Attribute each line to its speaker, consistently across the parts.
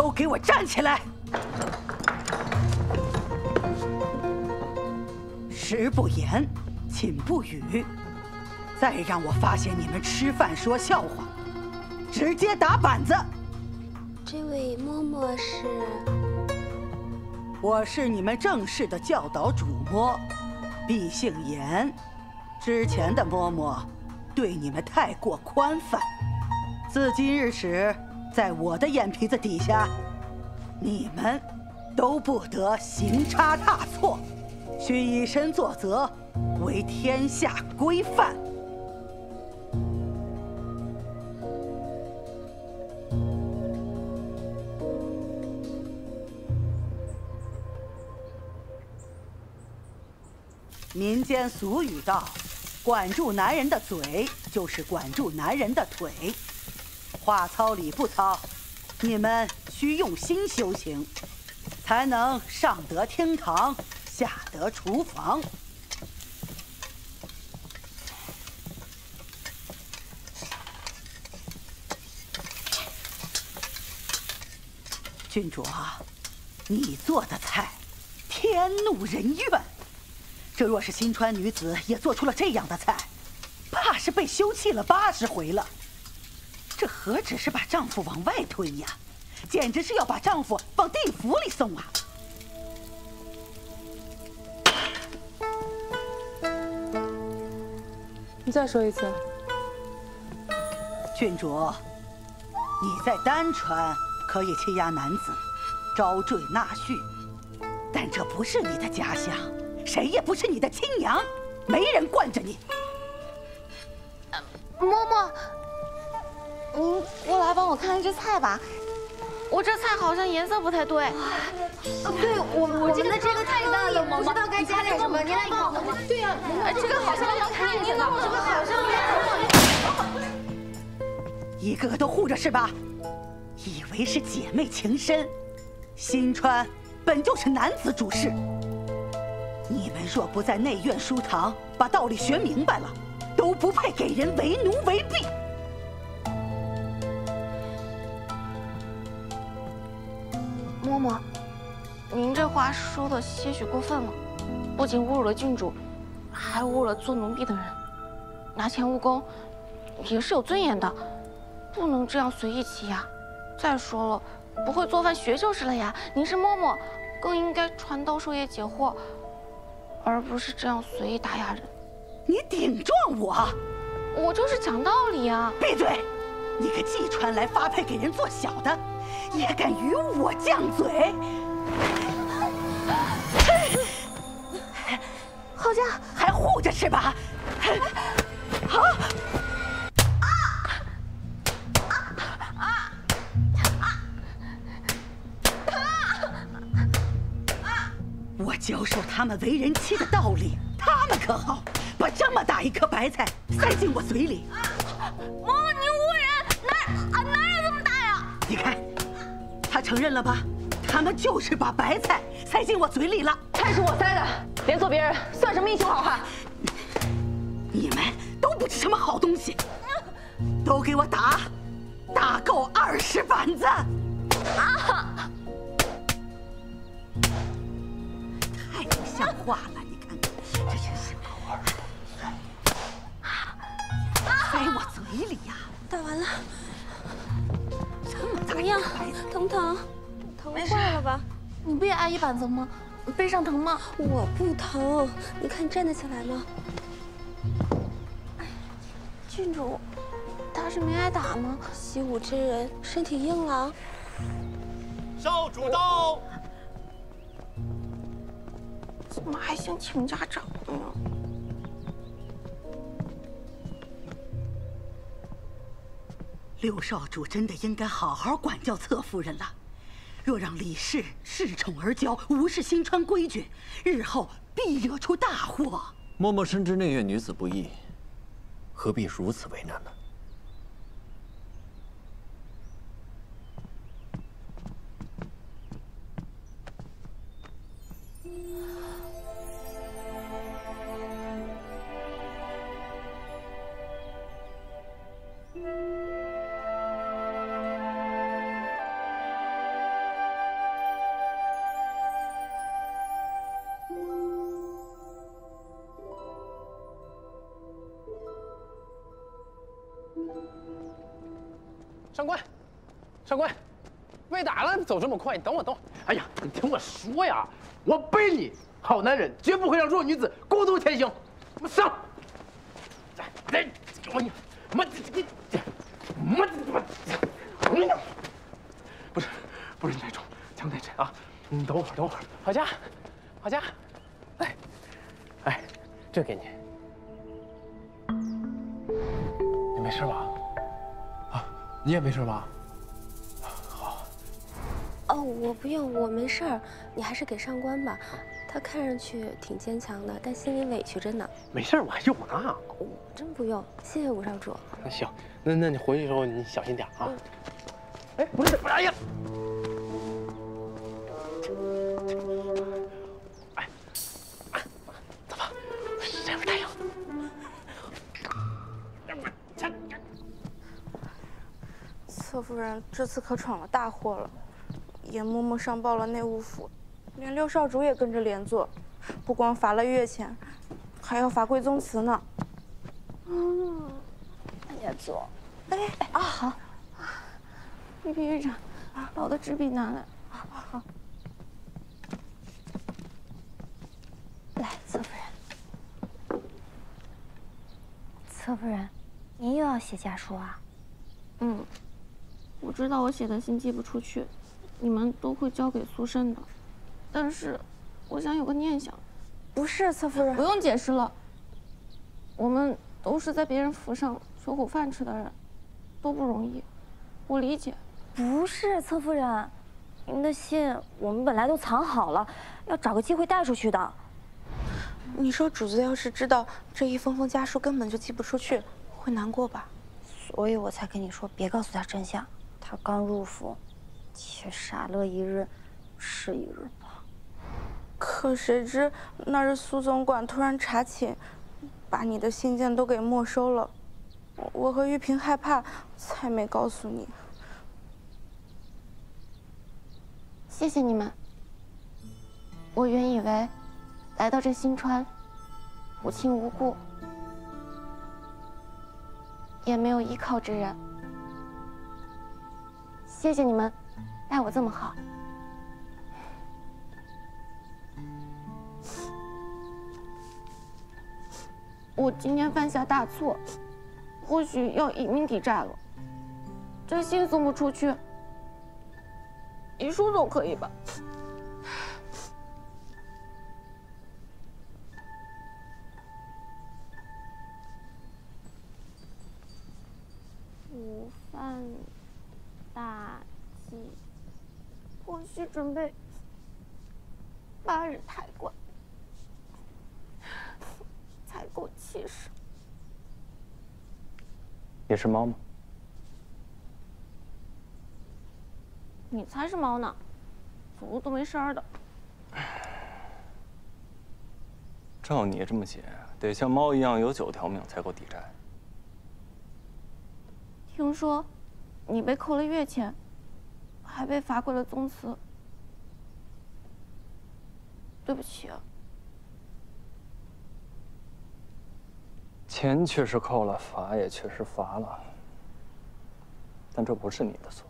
Speaker 1: 都给我站起来！食不言，寝不语。再让我发现你们吃饭说笑话，直接打板子！
Speaker 2: 这位嬷嬷是？
Speaker 1: 我是你们正式的教导主嬷，毕姓严。之前的嬷嬷对你们太过宽泛，自今日始，在我的眼皮子底下，你们都不得行差踏错。需以身作则，为天下规范。民间俗语道：“管住男人的嘴，就是管住男人的腿。”话糙理不糙，你们需用心修行，才能上得厅堂。下得厨房，郡主啊，你做的菜，天怒人怨。这若是新川女子也做出了这样的菜，怕是被休弃了八十回了。这何止是把丈夫往外推呀，简直是要把丈夫往地府里送啊！
Speaker 3: 你再说一次，
Speaker 1: 郡主，你在丹川可以欺压男子，招赘纳婿，但这不是你的家乡，谁也不是你的亲娘，没人惯着你。
Speaker 4: 嬷嬷，您过来帮我看看这菜吧，我这菜好像颜色不太对。
Speaker 2: 啊对，我我觉得这个太淡了，不知道该加点什么。您来看，
Speaker 4: 对呀，这个好像要看您弄，这个好像
Speaker 1: 一个个都护着是吧？以为是姐妹情深，新川本就是男子主事。你们若不在内院书堂把道理学明白了，都不配给人为奴为婢。
Speaker 4: 嬷嬷。您这话说的些许过分了，不仅侮辱了郡主，还侮辱了做奴婢的人。拿钱务工也是有尊严的，不能这样随意欺压。再说了，不会做饭学就是了呀。您是嬷嬷，更应该传道授业解惑，而不是这样随意打压人。
Speaker 1: 你顶撞我？
Speaker 4: 我就是讲道理啊。
Speaker 1: 闭嘴！你个既传来发配给人做小的，也敢与我犟嘴？
Speaker 4: 好像
Speaker 1: 还护着是吧？好！我教授他们为人妻的道理，他们可好？把这么大一颗白菜塞进我嘴里。
Speaker 4: 嬷嬷，你误人，哪啊哪有这么大呀？
Speaker 1: 你看，他承认了吧？他们就是把白菜塞进我嘴里了，
Speaker 3: 菜是我塞的，连坐别人算什么英雄好汉？
Speaker 1: 你们都不是什么好东西，都给我打，打够二十板子！啊！太不像话了，你看看，这真是塞我嘴里呀！
Speaker 2: 打完了，
Speaker 1: 这么
Speaker 2: 样？疼不疼？疼坏了吧？
Speaker 4: 你不也挨一板子吗？背上疼吗？
Speaker 2: 我不疼，你看你站得起来吗？郡主，他是没挨打吗？习武之人，身体硬朗。
Speaker 5: 少主到。
Speaker 4: 怎么还想请家长呢？
Speaker 1: 六少主真的应该好好管教侧夫人了。若让李氏恃宠而骄，无视新川规矩，日后必惹出大祸。
Speaker 6: 嬷嬷深知内院女子不易，何必如此为难呢？
Speaker 7: 这么快？你等我，等我。哎呀，你听我说呀，我背你，好男人绝不会让弱女子孤独前行。我上，来来，我你，我你，我我我，不是不是你太重，枪太沉啊！你等会儿，等会儿。好家，好家，哎，哎，这给你，你没事吧？啊，你也没事吧？
Speaker 2: 哦，我不用，我没事儿。你还是给上官吧，他看上去挺坚强的，但心里委屈着呢。
Speaker 7: 没事，我还有呢。
Speaker 2: 我真不用，谢谢吴少主。
Speaker 7: 那行，那那你回去的时候你小心点啊。哎，不是，哎呀，哎，哎，走吧，晒会儿太阳。
Speaker 4: 侧夫人这次可闯了大祸了，严嬷嬷上报了内务府，连六少主也跟着连坐，不光罚了月钱，还要罚贵宗祠呢。
Speaker 2: 嗯，也坐。哎啊好，
Speaker 4: 一批院长，把我的纸笔拿来。
Speaker 2: 好，好。来，侧夫人。侧夫人，您又要写家书啊？
Speaker 4: 嗯，我知道我写的信寄不出去，你们都会交给苏慎的，但是我想有个念想。
Speaker 2: 不是，侧夫人，
Speaker 4: 不用解释了。我们都是在别人府上求口饭吃的人，都不容易，我理解。
Speaker 2: 不是，侧夫人，您的信我们本来都藏好了，要找个机会带出去的。
Speaker 4: 你说主子要是知道这一封封家书根本就寄不出去，会难过吧？
Speaker 2: 所以我才跟你说，别告诉他真相。他刚入府，且傻乐一日是一日吧。
Speaker 4: 可谁知那日苏总管突然查寝，把你的信件都给没收了。我和玉萍害怕，才没告诉你。谢谢你们。我原以为来到这新川，无亲无故，也没有依靠之人。谢谢你们待我这么好。我今天犯下大错，或许要以命抵债了。这信送不出去，遗书总可以吧？午饭大计，或许准备八日抬棺，才够气势。
Speaker 6: 你是猫吗？
Speaker 4: 你才是猫呢，走路都没声儿的。
Speaker 6: 照你这么写，得像猫一样有九条命才够抵债。
Speaker 4: 听说你被扣了月钱，还被罚跪了宗祠。对不起啊，
Speaker 6: 钱确实扣了，罚也确实罚了，但这不是你的错。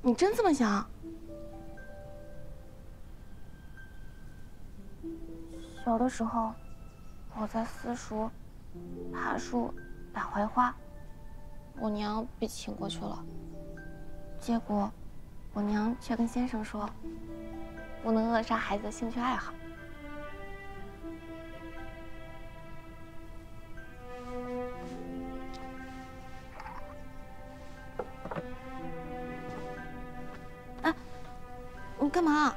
Speaker 4: 你真这么想？小的时候，我在私塾爬树、打槐花，我娘被请过去了。结果，我娘却跟先生说，不能扼杀孩子的兴趣爱好。哎，你干嘛？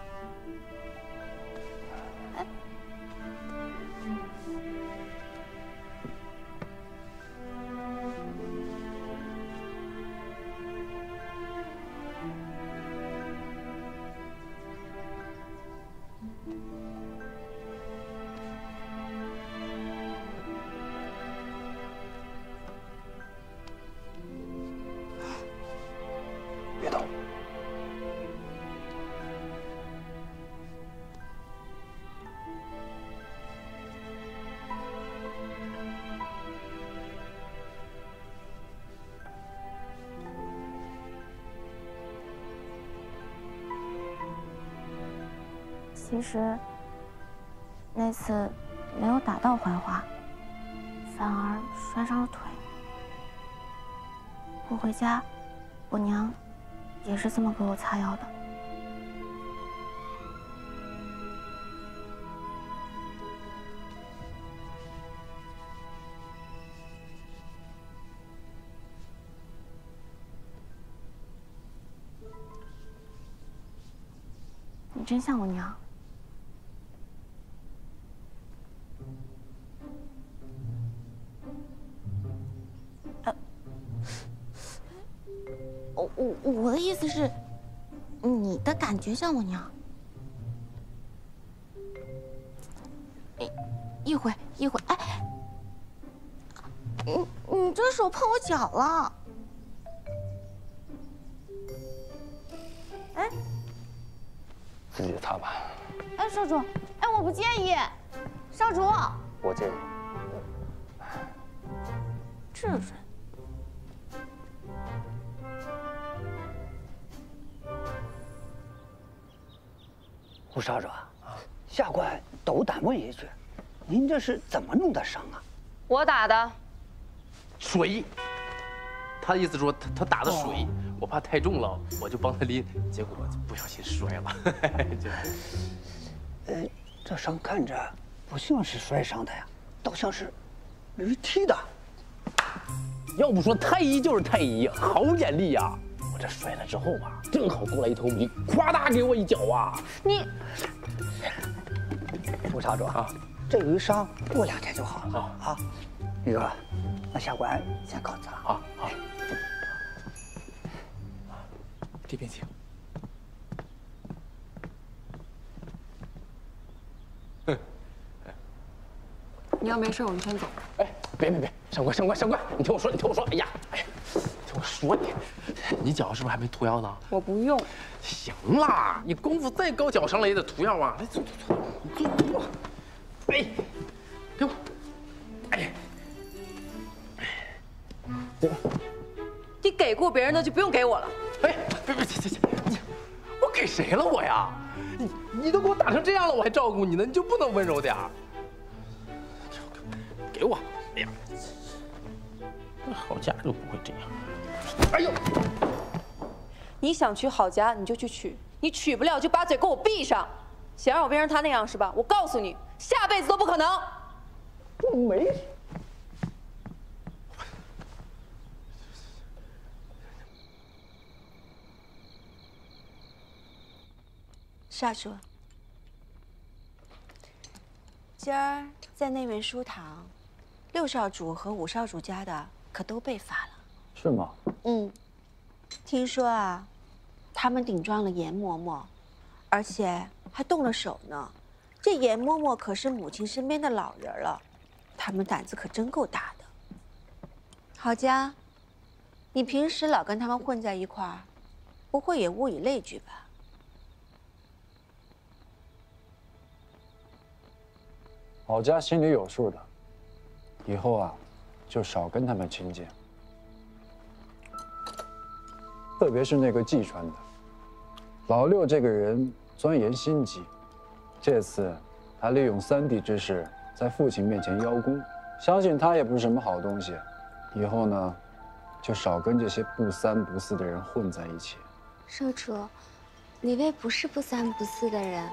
Speaker 4: 其实那次没有打到槐花，反而摔伤了腿。我回家，我娘也是这么给我擦药的。你真像我娘。意思是，你的感觉像我娘。一一会一会，哎，你你这手碰我脚了。哎。
Speaker 7: 自己擦吧。
Speaker 4: 哎，少主，哎，我不介意。少主，
Speaker 7: 我介意。
Speaker 4: 这人，
Speaker 8: 胡少主，下官斗胆问一句，您这是怎么弄的伤啊？
Speaker 9: 我打的。
Speaker 7: 水。他的意思说他他打的水，我怕太重了，我就帮他拎，结果不小心摔了。
Speaker 8: 这伤看着不像是摔伤的呀，倒像是驴踢的。
Speaker 7: 要不说太医就是太医，好眼力呀！我这摔了之后吧，正好过来一头驴，咵嗒给我一脚啊！
Speaker 4: 你，
Speaker 8: 胡少主啊，这驴伤过两天就好了啊。玉哥，那下官先告辞了。
Speaker 7: 好，好。这边请。
Speaker 9: 你要没事，我们先走。
Speaker 7: 哎，别别别，上官上官上官，你听我说，你听我说。哎呀，哎呀，听我说你，你脚是不是还没涂药呢？
Speaker 9: 我不用。
Speaker 7: 行啦，你功夫再高，脚伤了也得涂药啊。来，坐坐坐，你坐坐。哎，给我。哎。
Speaker 9: 给你给过别人的就不用给我了。
Speaker 7: 哎，别别别别你我给谁了我呀？你你都给我打成这样了，我还照顾你呢，你就不能温柔点儿？给我！哎呀，好家就不会这样。哎呦，
Speaker 9: 你想娶郝家你就去娶，你娶不了就把嘴给我闭上。想让我变成他那样是吧？我告诉你，下辈子都不可能。
Speaker 7: 我没。
Speaker 10: 少主，今儿在内院书堂，六少主和五少主家的可都被罚了，
Speaker 11: 是吗？
Speaker 10: 嗯，听说啊，他们顶撞了严嬷嬷，而且还动了手呢。这严嬷嬷可是母亲身边的老人了，他们胆子可真够大的。郝佳，你平时老跟他们混在一块儿，不会也物以类聚吧？
Speaker 11: 郝佳心里有数的，以后啊，就少跟他们亲近。特别是那个季川的，老六这个人钻研心机，这次还利用三弟之事在父亲面前邀功，相信他也不是什么好东西。以后呢，就少跟这些不三不四的人混在一起。
Speaker 4: 少主，李卫不是不三不四的人。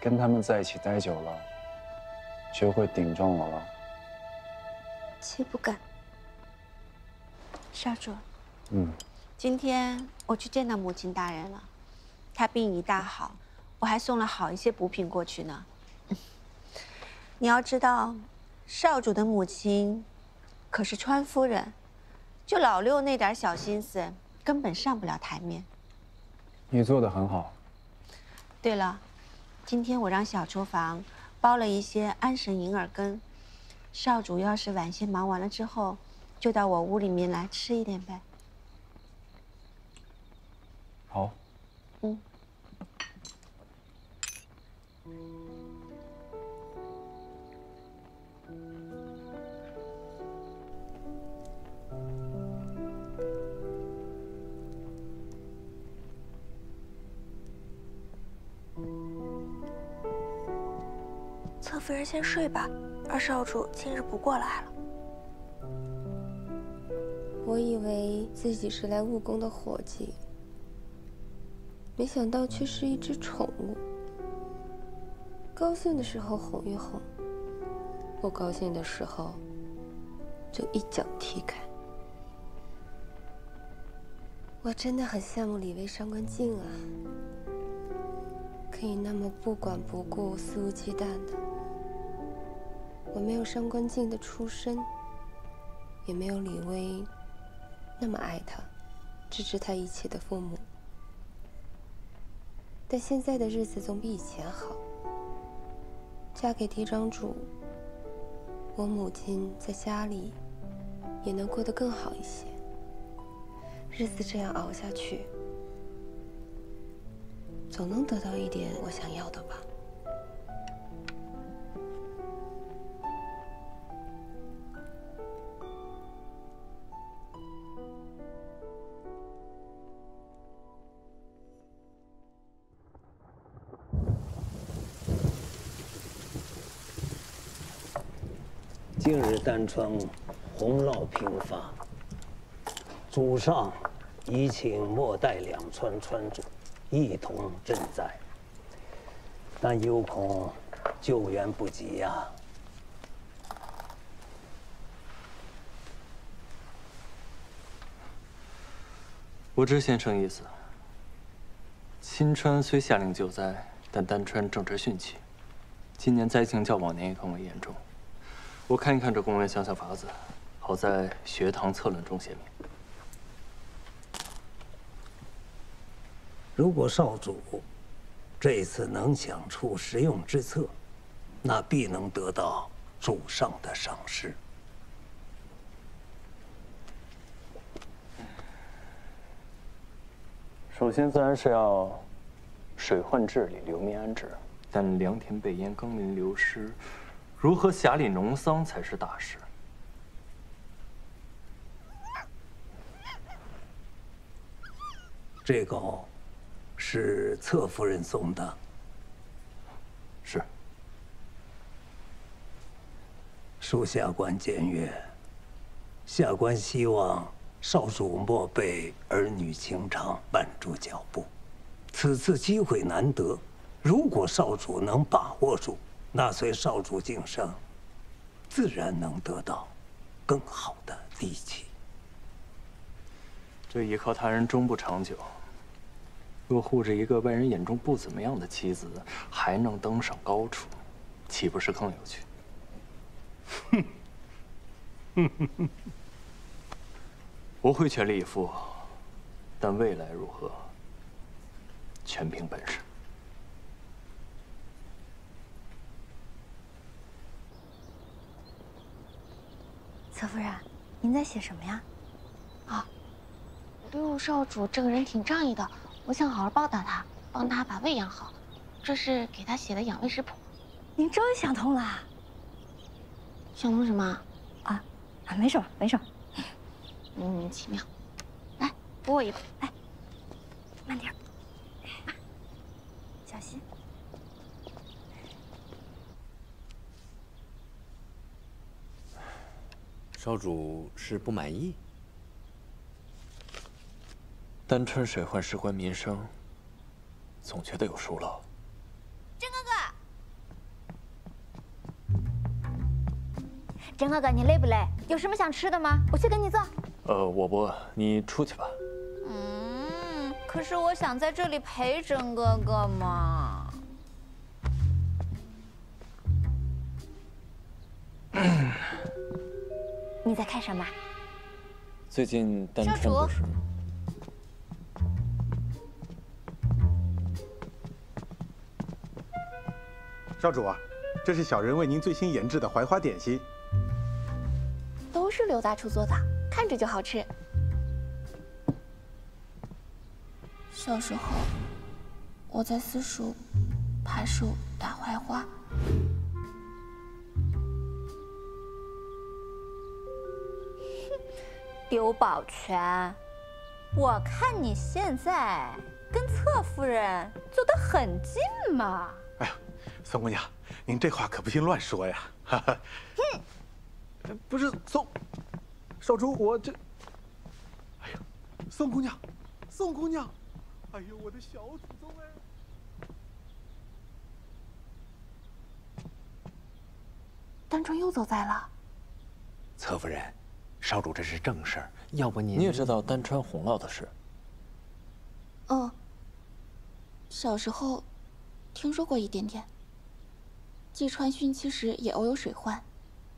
Speaker 11: 跟他们在一起待久了，就会顶撞我了。
Speaker 4: 妾不敢。
Speaker 10: 少主，
Speaker 11: 嗯，
Speaker 10: 今天我去见到母亲大人了，她病已大好，我还送了好一些补品过去呢。你要知道，少主的母亲可是川夫人，就老六那点小心思，根本上不了台面。
Speaker 11: 你做的很好。
Speaker 10: 对了。今天我让小厨房包了一些安神银耳羹，少主要是晚些忙完了之后，就到我屋里面来吃一点呗。
Speaker 11: 好。
Speaker 2: 夫人先睡吧，二少主今日不过来了。
Speaker 12: 我以为自己是来务工的伙计，没想到却是一只宠物。高兴的时候哄一哄，不高兴的时候就一脚踢开。我真的很羡慕李薇上官静啊，可以那么不管不顾、肆无忌惮的。我没有上官静的出身，也没有李薇那么爱他、支持他一切的父母。但现在的日子总比以前好。嫁给嫡长主，我母亲在家里也能过得更好一些。日子这样熬下去，总能得到一点我想要的吧。
Speaker 8: 今日丹川洪涝频发，祖上已请末代两川川主一同赈灾，但有恐救援不及呀。
Speaker 6: 我知先生意思。新川虽下令救灾，但丹川正值汛期，今年灾情较往年也更为严重。我看一看这公文，想想法子，好在学堂策论中写明。
Speaker 8: 如果少主这次能想出实用之策，那必能得到主上的赏识。
Speaker 6: 首先，自然是要水患治理，流民安置。但良田被淹，耕民流失，如何辖理农桑才是大事。
Speaker 8: 这狗是侧夫人送的。
Speaker 6: 是。
Speaker 8: 属下官检阅，下官希望少主莫被儿女情长绊住脚步。此次机会难得，如果少主能把握住，那随少主晋升，自然能得到更好的地气。
Speaker 6: 这依靠他人终不长久。若护着一个外人眼中不怎么样的妻子，还能登上高处，岂不是更有趣？哼，哼哼哼。我会全力以赴，但未来如何，全凭本事。
Speaker 2: 侧夫人，您在写什么呀？
Speaker 4: 啊，六少主这个人挺仗义的，我想好好报答他，帮他把胃养好。这是给他写的养胃食谱。
Speaker 2: 您终于想通了。
Speaker 4: 想通什么？
Speaker 2: 啊，啊，没什么，没什么。
Speaker 4: 莫名其妙。来，扶我一把。
Speaker 2: 来，慢点，小心。
Speaker 13: 少主是不满意？
Speaker 6: 丹川水患事关民生，总觉得有疏漏。
Speaker 2: 甄哥哥，甄哥哥，你累不累？有什么想吃的吗？我去给你做。
Speaker 6: 呃，我不饿，你出去吧。
Speaker 2: 嗯，可是我想在这里陪真哥哥嘛。你在看什么？
Speaker 6: 最近丹川
Speaker 2: 少主
Speaker 6: 不是？
Speaker 14: 少主啊，这是小人为您最新研制的槐花点心。
Speaker 4: 都是刘大厨做的，看着就好吃。小时候，我在私塾爬树打槐花。
Speaker 2: 刘保全，我看你现在跟侧夫人走得很近嘛。
Speaker 14: 哎呀，宋姑娘，您这话可不行乱说呀！哈哈。不是宋少主，我这……哎呀，宋姑娘，宋姑娘，哎呦，我的小祖宗哎！
Speaker 4: 单纯又走在了。
Speaker 13: 侧夫人，少主这是正事儿，要不您
Speaker 6: 你也知道丹川洪涝的事？
Speaker 4: 嗯，小时候听说过一点点。季川汛期时也偶有水患，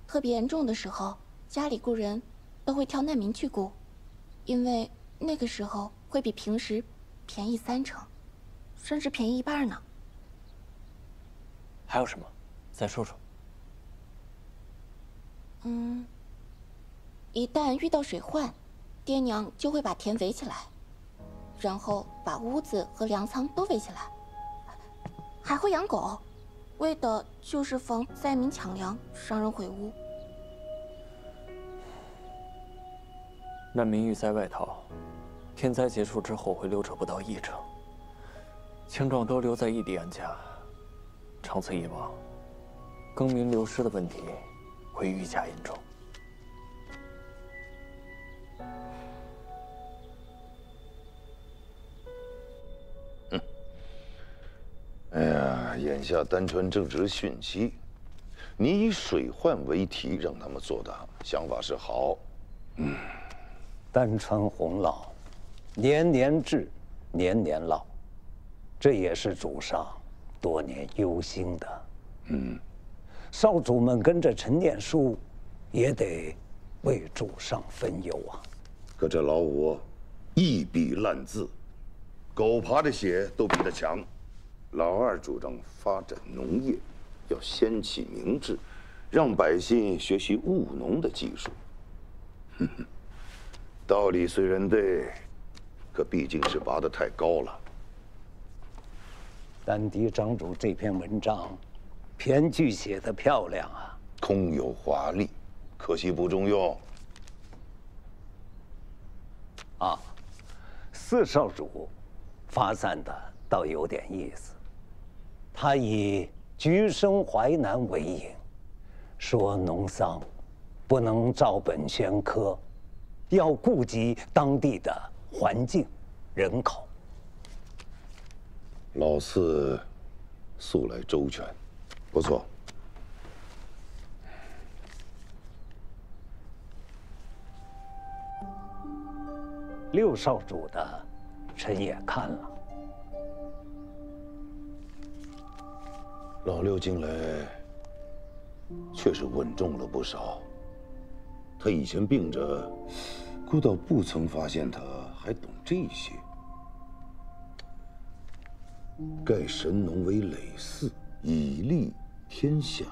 Speaker 4: 特别严重的时候，家里雇人都会挑难民去雇，因为那个时候会比平时便宜三成，甚至便宜一半呢。
Speaker 6: 还有什么？再说说。
Speaker 4: 嗯，一旦遇到水患，爹娘就会把田围起来，然后把屋子和粮仓都围起来，还会养狗。为的就是防灾民抢粮、伤人毁屋。
Speaker 6: 难民欲在外逃，天灾结束之后会流撤不到一成。青壮都留在异地安家，长此以往，更名流失的问题会愈加严重。
Speaker 15: 哎呀，眼下丹川正值汛期，你以水患为题让他们作答，想法是好。
Speaker 8: 嗯，丹川洪涝，年年治，年年涝，这也是主上多年忧心的。嗯，少主们跟着陈念书，也得为主上分忧啊。
Speaker 15: 可这老五，一笔烂字，狗爬的血都比他强。老二主张发展农业，要先起明智，让百姓学习务农的技术。哼哼，道理虽然对，可毕竟是拔得太高了。
Speaker 8: 丹迪张主这篇文章，篇句写得漂亮啊，
Speaker 15: 空有华丽，可惜不中用。
Speaker 8: 啊，四少主发散的倒有点意思。他以“橘生淮南”为引，说农桑不能照本宣科，要顾及当地的环境、人口。
Speaker 15: 老四素来周全，不错。
Speaker 8: 六少主的，臣也看了。
Speaker 15: 老六近来确实稳重了不少。他以前病着，孤倒不曾发现他还懂这些。盖神农为累嗣，以立天下；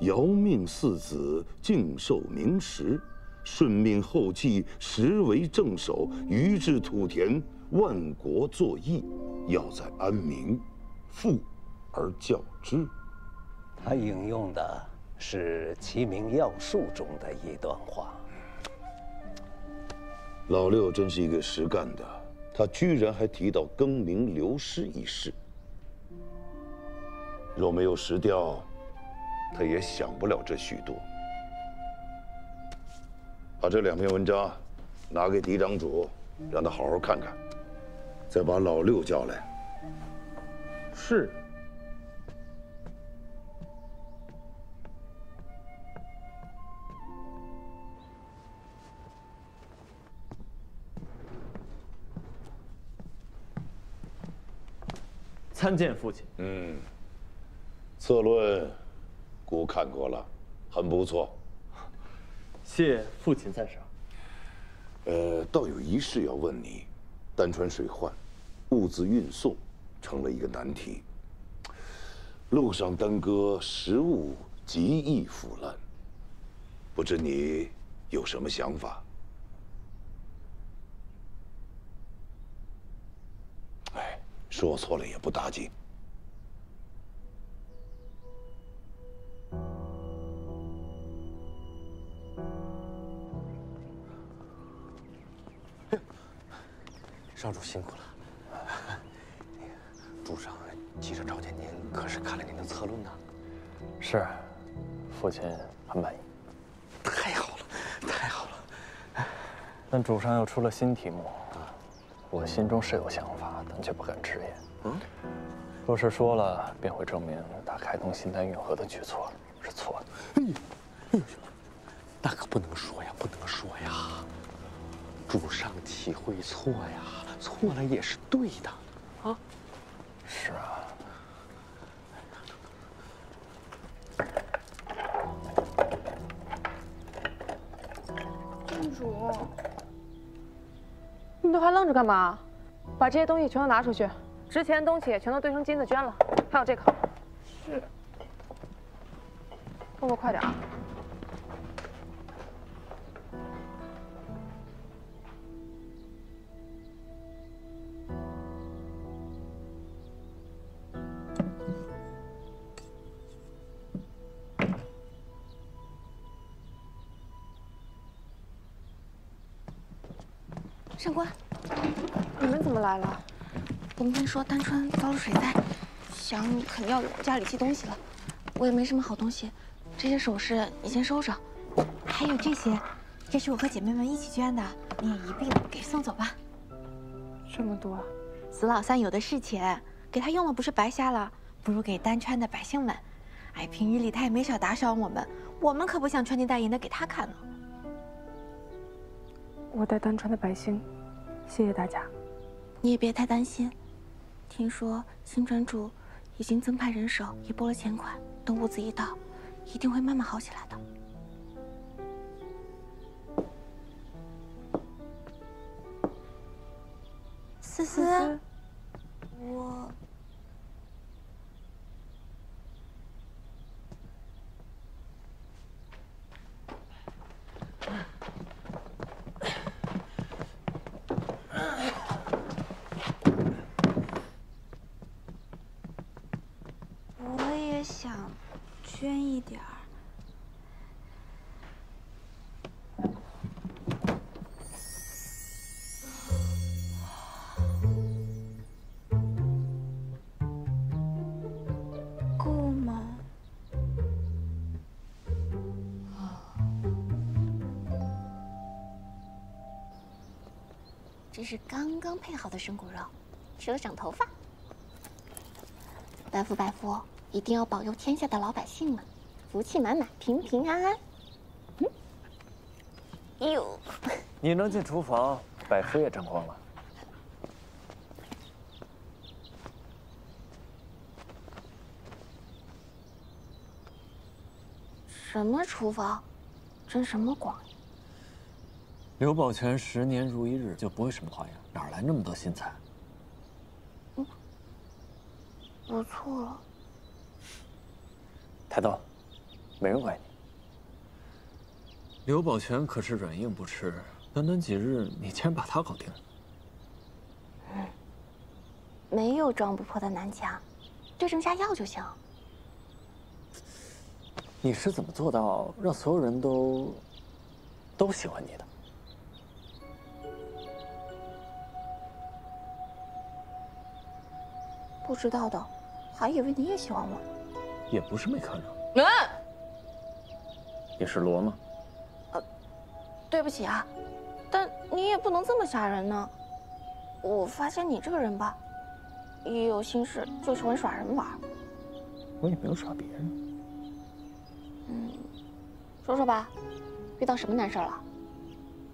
Speaker 15: 尧命四子敬受明时，舜命后继实为正首，余治土田，万国作义，要在安民，富。而教之，
Speaker 8: 他引用的是《齐民要术》中的一段话。
Speaker 15: 老六真是一个实干的，他居然还提到更名流失一事。若没有石雕，他也想不了这许多。把这两篇文章拿给嫡长主，让他好好看看，再把老六叫来。
Speaker 14: 是。
Speaker 6: 参见父亲。
Speaker 15: 嗯，策论，姑看过了，很不错。
Speaker 6: 谢父亲赞赏。
Speaker 15: 呃，倒有一事要问你：丹川水患，物资运送成了一个难题。路上耽搁，食物极易腐烂。不知你有什么想法？说错了也不打紧。
Speaker 13: 少主辛苦了。主上急着召见您，可是看了您的策论呢。
Speaker 6: 是，父亲很满意。
Speaker 13: 太好了，太好了。
Speaker 6: 但主上又出了新题目，我心中是有想法，但却不敢直言。嗯，若是说了，便会证明他开通新丹运河的举措是错的。
Speaker 13: 哎呦，那可不能说呀，不能说呀。主上岂会错呀？错了也是对的，啊？
Speaker 6: 是啊。
Speaker 3: 郡主，你都还愣着干嘛？把这些东西全都拿出去，值钱的东西全都堆成金子捐了。还有这个，是。动作快点啊！上官，你们来了？我们听说丹川遭了水灾，想你肯定要往家里寄东西了。我也没什么好东西，这些首饰你先收着。
Speaker 10: 还有这些，这是我和姐妹们一起捐的，你也一并给送走吧。
Speaker 3: 这么多，
Speaker 10: 死老三有的是钱，给他用了不是白瞎了？不如给丹川的百姓们。哎，平日里他也没少打赏我们，我们可不想穿金戴银的给他看呢。
Speaker 3: 我代丹川的百姓，谢谢大家。
Speaker 10: 你也别太担心，听说新专主已经增派人手，也拨了钱款，等物资一到，一定会慢慢好起来的。思思，我。我
Speaker 4: 是刚刚配好的生骨肉，吃了长头发。百福百福，一定要保佑天下的老百姓们福气满满、平平安安。嗯，哟，
Speaker 6: 你能进厨房，百福也沾光了。
Speaker 4: 什么厨房，沾什么光呀？
Speaker 6: 刘宝全十年如一日，就不会什么花样，哪来那么多新菜？
Speaker 4: 我错了。
Speaker 6: 抬头，没人怪你。刘宝全可是软硬不吃，短短几日，你竟然把他搞定了。
Speaker 4: 嗯，没有撞不破的南墙，对症下药就行。
Speaker 6: 你是怎么做到让所有人都都喜欢你的？
Speaker 4: 不知道的，还以为你也喜欢我。
Speaker 6: 也不是没可能。
Speaker 3: 嗯，
Speaker 6: 你是罗吗？
Speaker 4: 呃对不起啊，但你也不能这么吓人呢。我发现你这个人吧，一有心事就喜欢耍人玩。
Speaker 6: 我也没有耍别人。
Speaker 4: 嗯，说说吧，遇到什么难事了？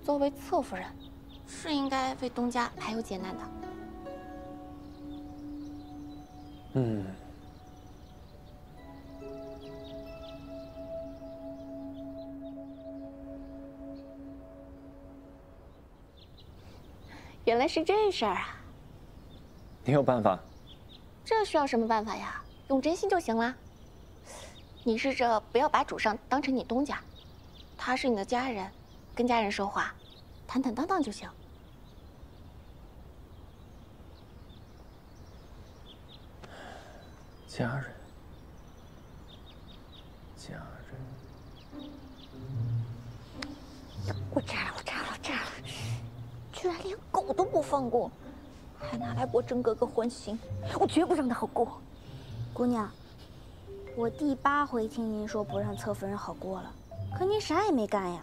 Speaker 4: 作为侧夫人，是应该为东家排忧解难的。
Speaker 6: 嗯。
Speaker 4: 原来是这事儿啊！
Speaker 6: 你有办法？
Speaker 4: 这需要什么办法呀？用真心就行了。你试着不要把主上当成你东家，他是你的家人，跟家人说话，坦坦荡荡就行。
Speaker 6: 家人，家人，
Speaker 4: 我炸了！我炸了！我炸了！居然连狗都不放过，还拿来博真格格欢心，我绝不让他好过。
Speaker 10: 姑娘，
Speaker 2: 我第八回听您说不让侧夫人好过了，可您啥也没干呀。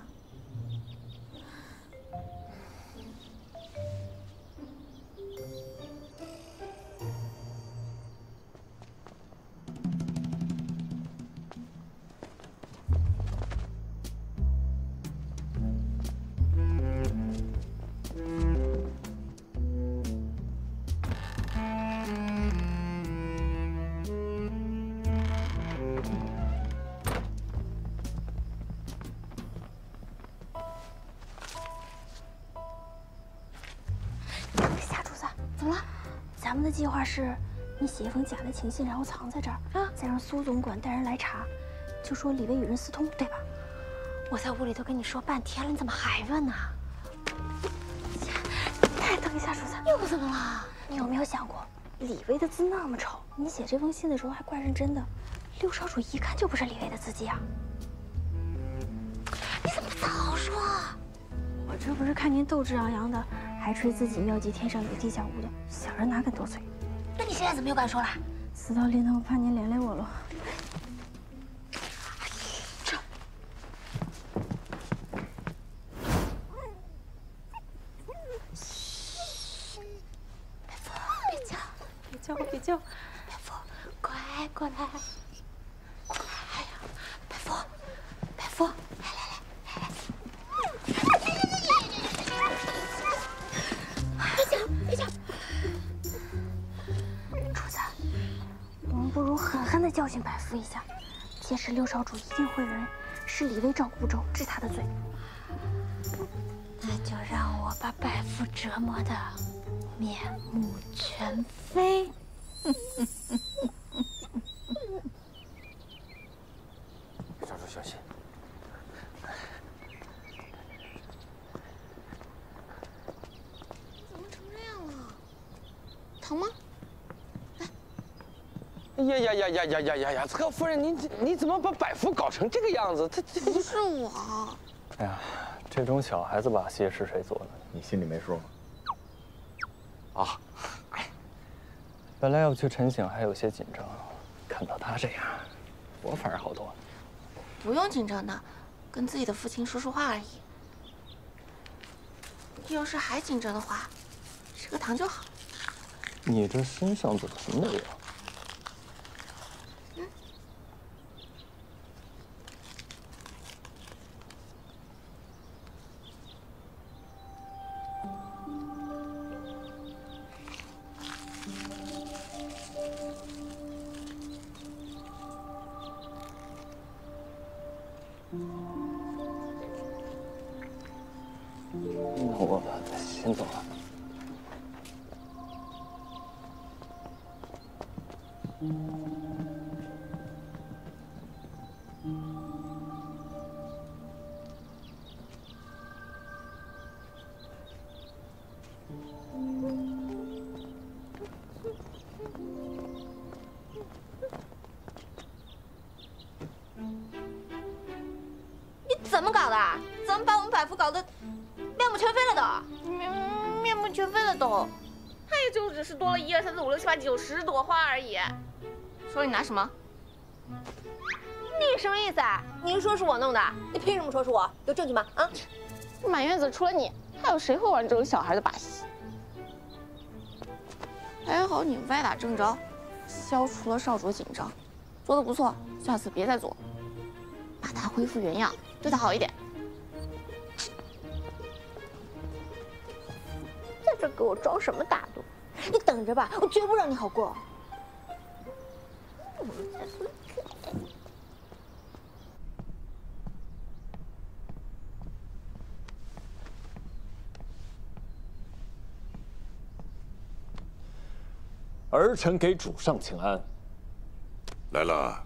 Speaker 2: 是，你写一封假的情信，然后藏在这儿，啊，再让苏总管带人来查，就说李薇与人私通，对吧？我在屋里都跟你说半天了，你怎么还问呢？哎，等一下，主子，又怎么了？你有没有想过，李薇的字那么丑，你写这封信的时候还怪认真的，六少主一看就不是李薇的字迹啊！你怎么不早说？我这不是看您斗志昂扬的，还吹自己妙计天上有地下无的，小人哪敢多嘴？那你现在怎么又敢说了？死到临头，怕您连累我了。是李威照顾不周，治他的罪。那就让我把百夫折磨的面目全非。
Speaker 13: 哎呀呀呀呀侧夫人你你怎么把百福搞成这个样子？他这
Speaker 4: 不是我。
Speaker 6: 哎呀这种小孩子把戏是谁做的？
Speaker 14: 你心里没数吗？
Speaker 6: 啊哎本来要去陈省还有些紧张看到他这样我反而好多了。
Speaker 4: 不用紧张的跟自己的父亲说说话而已。要是还紧张的话吃个糖就好。
Speaker 6: 你这身上怎么什么
Speaker 16: 味怎么搞的？怎么把我们百福搞得面目全非了都？
Speaker 4: 面面目全非了都，他也就只是多了一二三四五六七八九十朵花而已。手里拿什么？
Speaker 16: 你什么意思啊？您说是我弄的，你凭什么说是我？有证据吗？啊！
Speaker 4: 满院子除了你，还有谁会玩这种小孩的把戏？还好你歪打正着，消除了少主的紧张，做的不错。下次别再做，把它恢复原样，对他好一点。
Speaker 16: 在这给我装什么大度？你等着吧，我绝不让你好过。
Speaker 13: 儿臣给主上请安。
Speaker 15: 来了，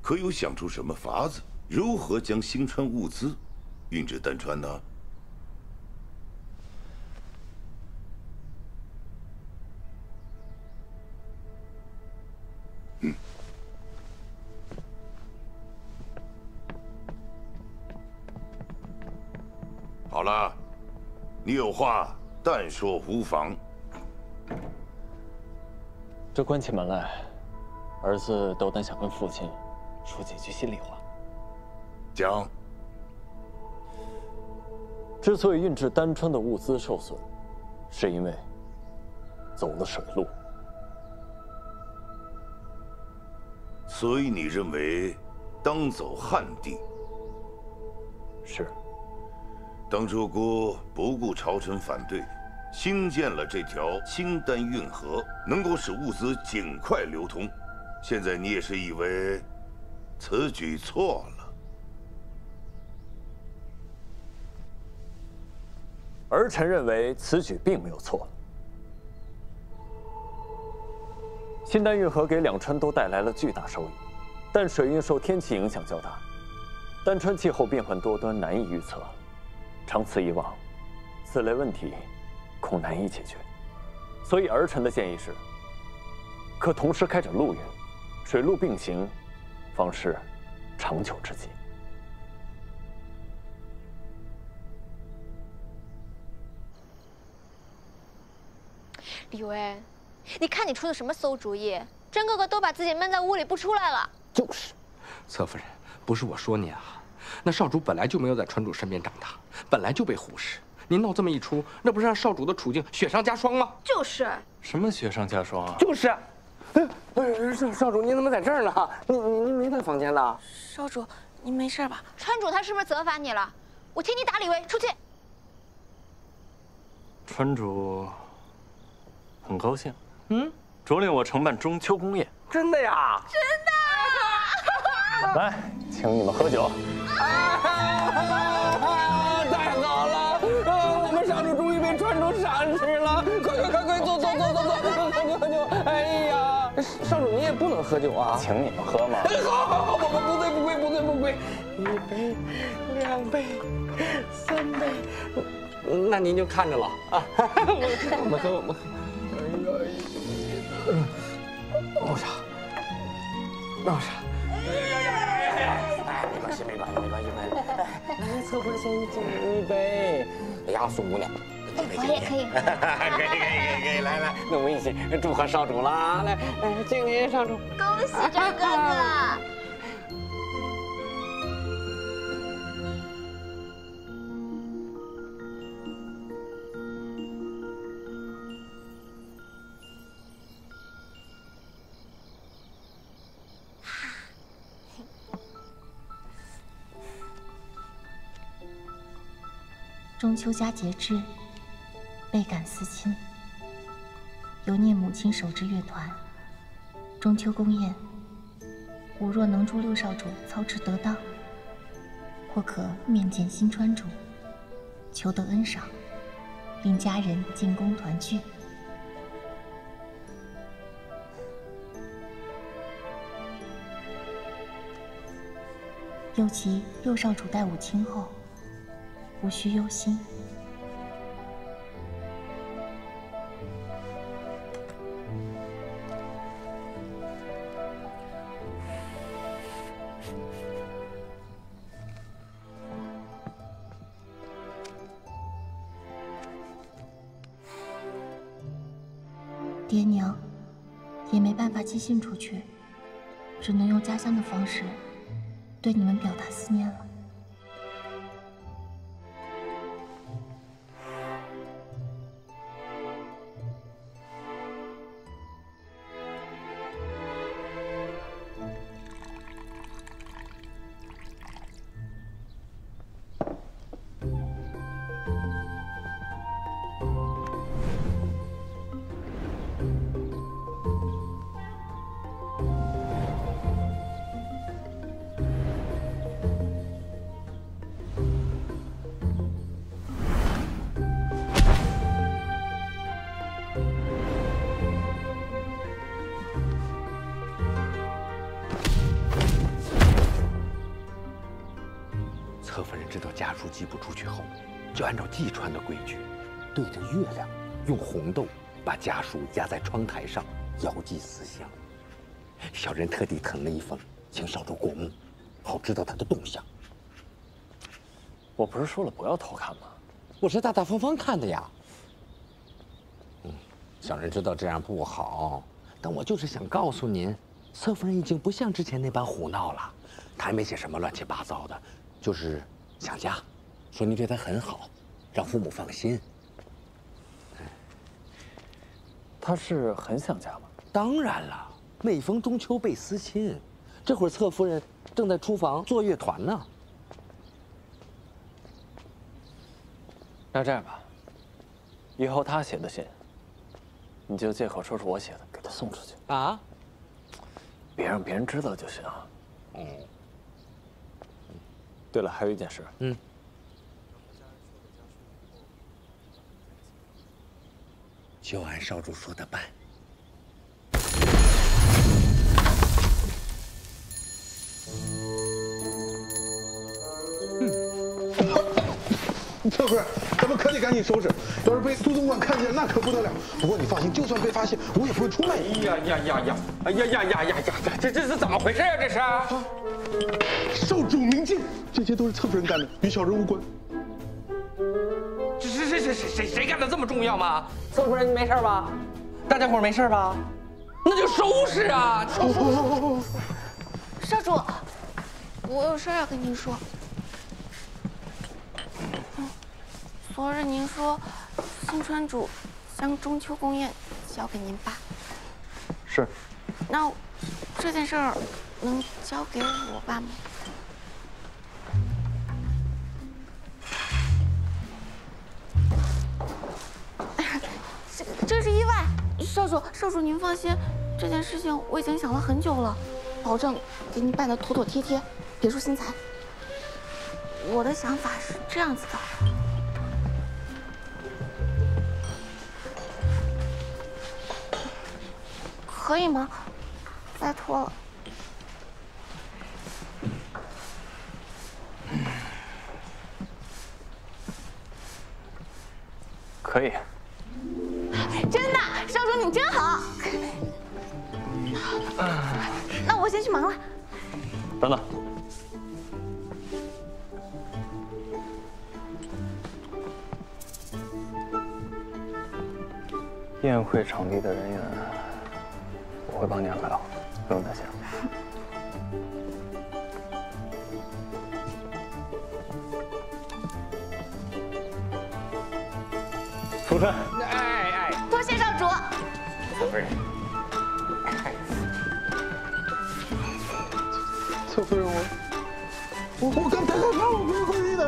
Speaker 15: 可有想出什么法子，如何将星川物资运至丹川呢？好了，你有话但说无妨。
Speaker 6: 这关起门来，儿子斗胆想跟父亲说几句心里话。
Speaker 15: 讲。
Speaker 6: 之所以运至丹川的物资受损，是因为走了水路。
Speaker 15: 所以你认为当走汉地？
Speaker 6: 是。
Speaker 15: 当初姑不顾朝臣反对，兴建了这条青丹运河，能够使物资尽快流通。现在你也是以为此举错了？
Speaker 6: 儿臣认为此举并没有错。新丹运河给两川都带来了巨大收益，但水运受天气影响较大，丹川气候变幻多端，难以预测。长此以往，此类问题恐难以解决。所以儿臣的建议是：可同时开展陆运，水陆并行，方是长久之计。
Speaker 16: 李威，你看你出的什么馊主意？真哥哥都把自己闷在屋里不出来了。
Speaker 17: 就是，侧夫人，不是我说你啊，那少主本来就没有在船主身边长大，本来就被忽视。您闹这么一出，那不是让少主的处境雪上加霜吗？
Speaker 16: 就是。
Speaker 6: 什么雪上加霜啊？
Speaker 17: 就是。哎，少少主，您怎么在这儿呢？您您您没在房间呢？
Speaker 4: 少主，您没事吧？
Speaker 16: 川主他是不是责罚你了？我替你打李威，出去。
Speaker 6: 川主。很高兴，嗯，着令我承办中秋宫宴，
Speaker 17: 真的呀？
Speaker 16: 真
Speaker 6: 的。来，请你们喝酒。
Speaker 17: 太好了，我们少主终于被传出赏识了，快快快快坐坐坐坐坐，喝酒喝酒。哎呀，少主你也不能喝酒啊，
Speaker 6: 请你们喝嘛。
Speaker 17: 好，好，好，我们不醉不归，不醉不归。一杯，两杯，三杯，那您就看着了啊。我们喝，我们喝。闹啥？闹啥？哎，没关系，没关系，没关系，没关系。来，侧坤先敬一杯。哎呀，宋姑娘，
Speaker 16: 我也可以。
Speaker 17: 可以，可以，可以，可以。来来，那我们一起祝贺少主啦！来，来，敬您少主。
Speaker 16: 恭喜张哥哥。
Speaker 18: 中秋佳节至，倍感思亲。犹念母亲手制乐团，中秋宫宴，吾若能助六少主操持得当，或可面见新川主，求得恩赏，令家人进宫团聚。尤其六少主待吾亲厚。无需忧心。爹娘也没办法寄信出去，只能用家乡的方式对你们表达思念
Speaker 13: 压在窗台上，遥寄思乡。小人特地誊了一封，请少主过目，好知道他的动向。
Speaker 6: 我不是说了不要偷看吗？
Speaker 13: 我是大大方方看的呀。嗯，小人知道这样不好，但我就是想告诉您，侧夫人已经不像之前那般胡闹了，她也没写什么乱七八糟的，就是想家，说您对她很好，让父母放心。
Speaker 11: 她是很想家吗？
Speaker 13: 当然了，每逢中秋倍思亲，这会儿侧夫人正在厨房做乐团呢。
Speaker 11: 那这样吧，以后他写的信，你就借口说是我写的，给他送出去
Speaker 13: 啊。
Speaker 11: 别让别人知道就行。嗯。对了，还有一件事。
Speaker 13: 嗯。就按少主说的办。
Speaker 14: 特夫人，咱们可得赶紧收拾，要是被杜总管看见，那可不得了。不过你放心，就算被发现，我也不会出卖你。
Speaker 17: 呀呀呀呀！哎呀呀呀呀呀！这这是怎么回事啊？这是？
Speaker 14: 少主明鉴，这些都是特夫人干的，与小人无关。
Speaker 17: 这谁谁干的这么重要吗？宋夫人，你没事吧？大家伙没事吧？那就收拾啊！
Speaker 4: 少主，我有事要跟您说。昨日您说，新川主将中秋宫宴交给您办。
Speaker 11: 是。
Speaker 4: 那这件事儿能交给我办吗？这是意外，少主少主您放心，这件事情我已经想了很久了，保证给您办的妥妥帖帖，别出心裁。我的想法是这样子的。可以吗？拜托了。
Speaker 11: 可以。
Speaker 4: 真的，少主你真好。那我先去忙了。
Speaker 11: 等等。宴会场地的人员。我会帮你安排好，不用担心。苏珊，
Speaker 4: 哎哎，多谢少主。
Speaker 11: 侧夫人，
Speaker 14: 侧夫人，我我我刚才害怕，我没回来。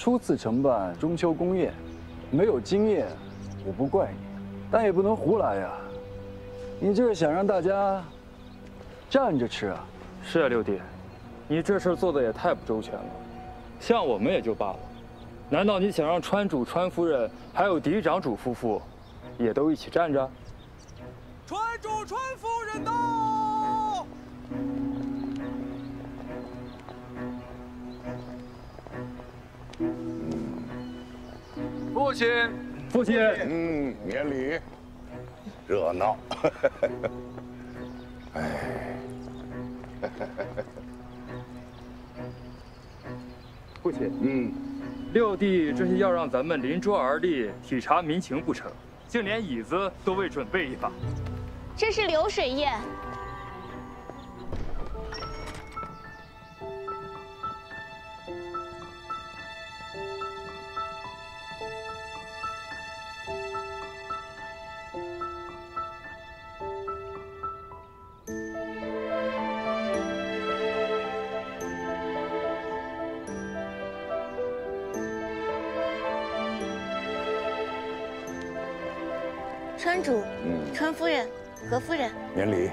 Speaker 11: 初次承办中秋宫宴，没有经验，我不怪你，但也不能胡来呀。你这是想让大家站着吃啊？
Speaker 6: 是啊，六弟。你这事做的也太不周全了，像我们也就罢了，难道你想让川主、川夫人还有嫡长主夫妇，也都一起站着？
Speaker 19: 川主、川夫人到！
Speaker 14: 父亲，
Speaker 6: 父亲，
Speaker 15: 嗯，免礼，热闹。哎。
Speaker 6: 父亲，嗯，六弟这是要让咱们临桌而立，体察民情不成？竟连椅子都未准备一把。
Speaker 20: 这是流水宴，
Speaker 4: 何夫人，
Speaker 15: 免礼。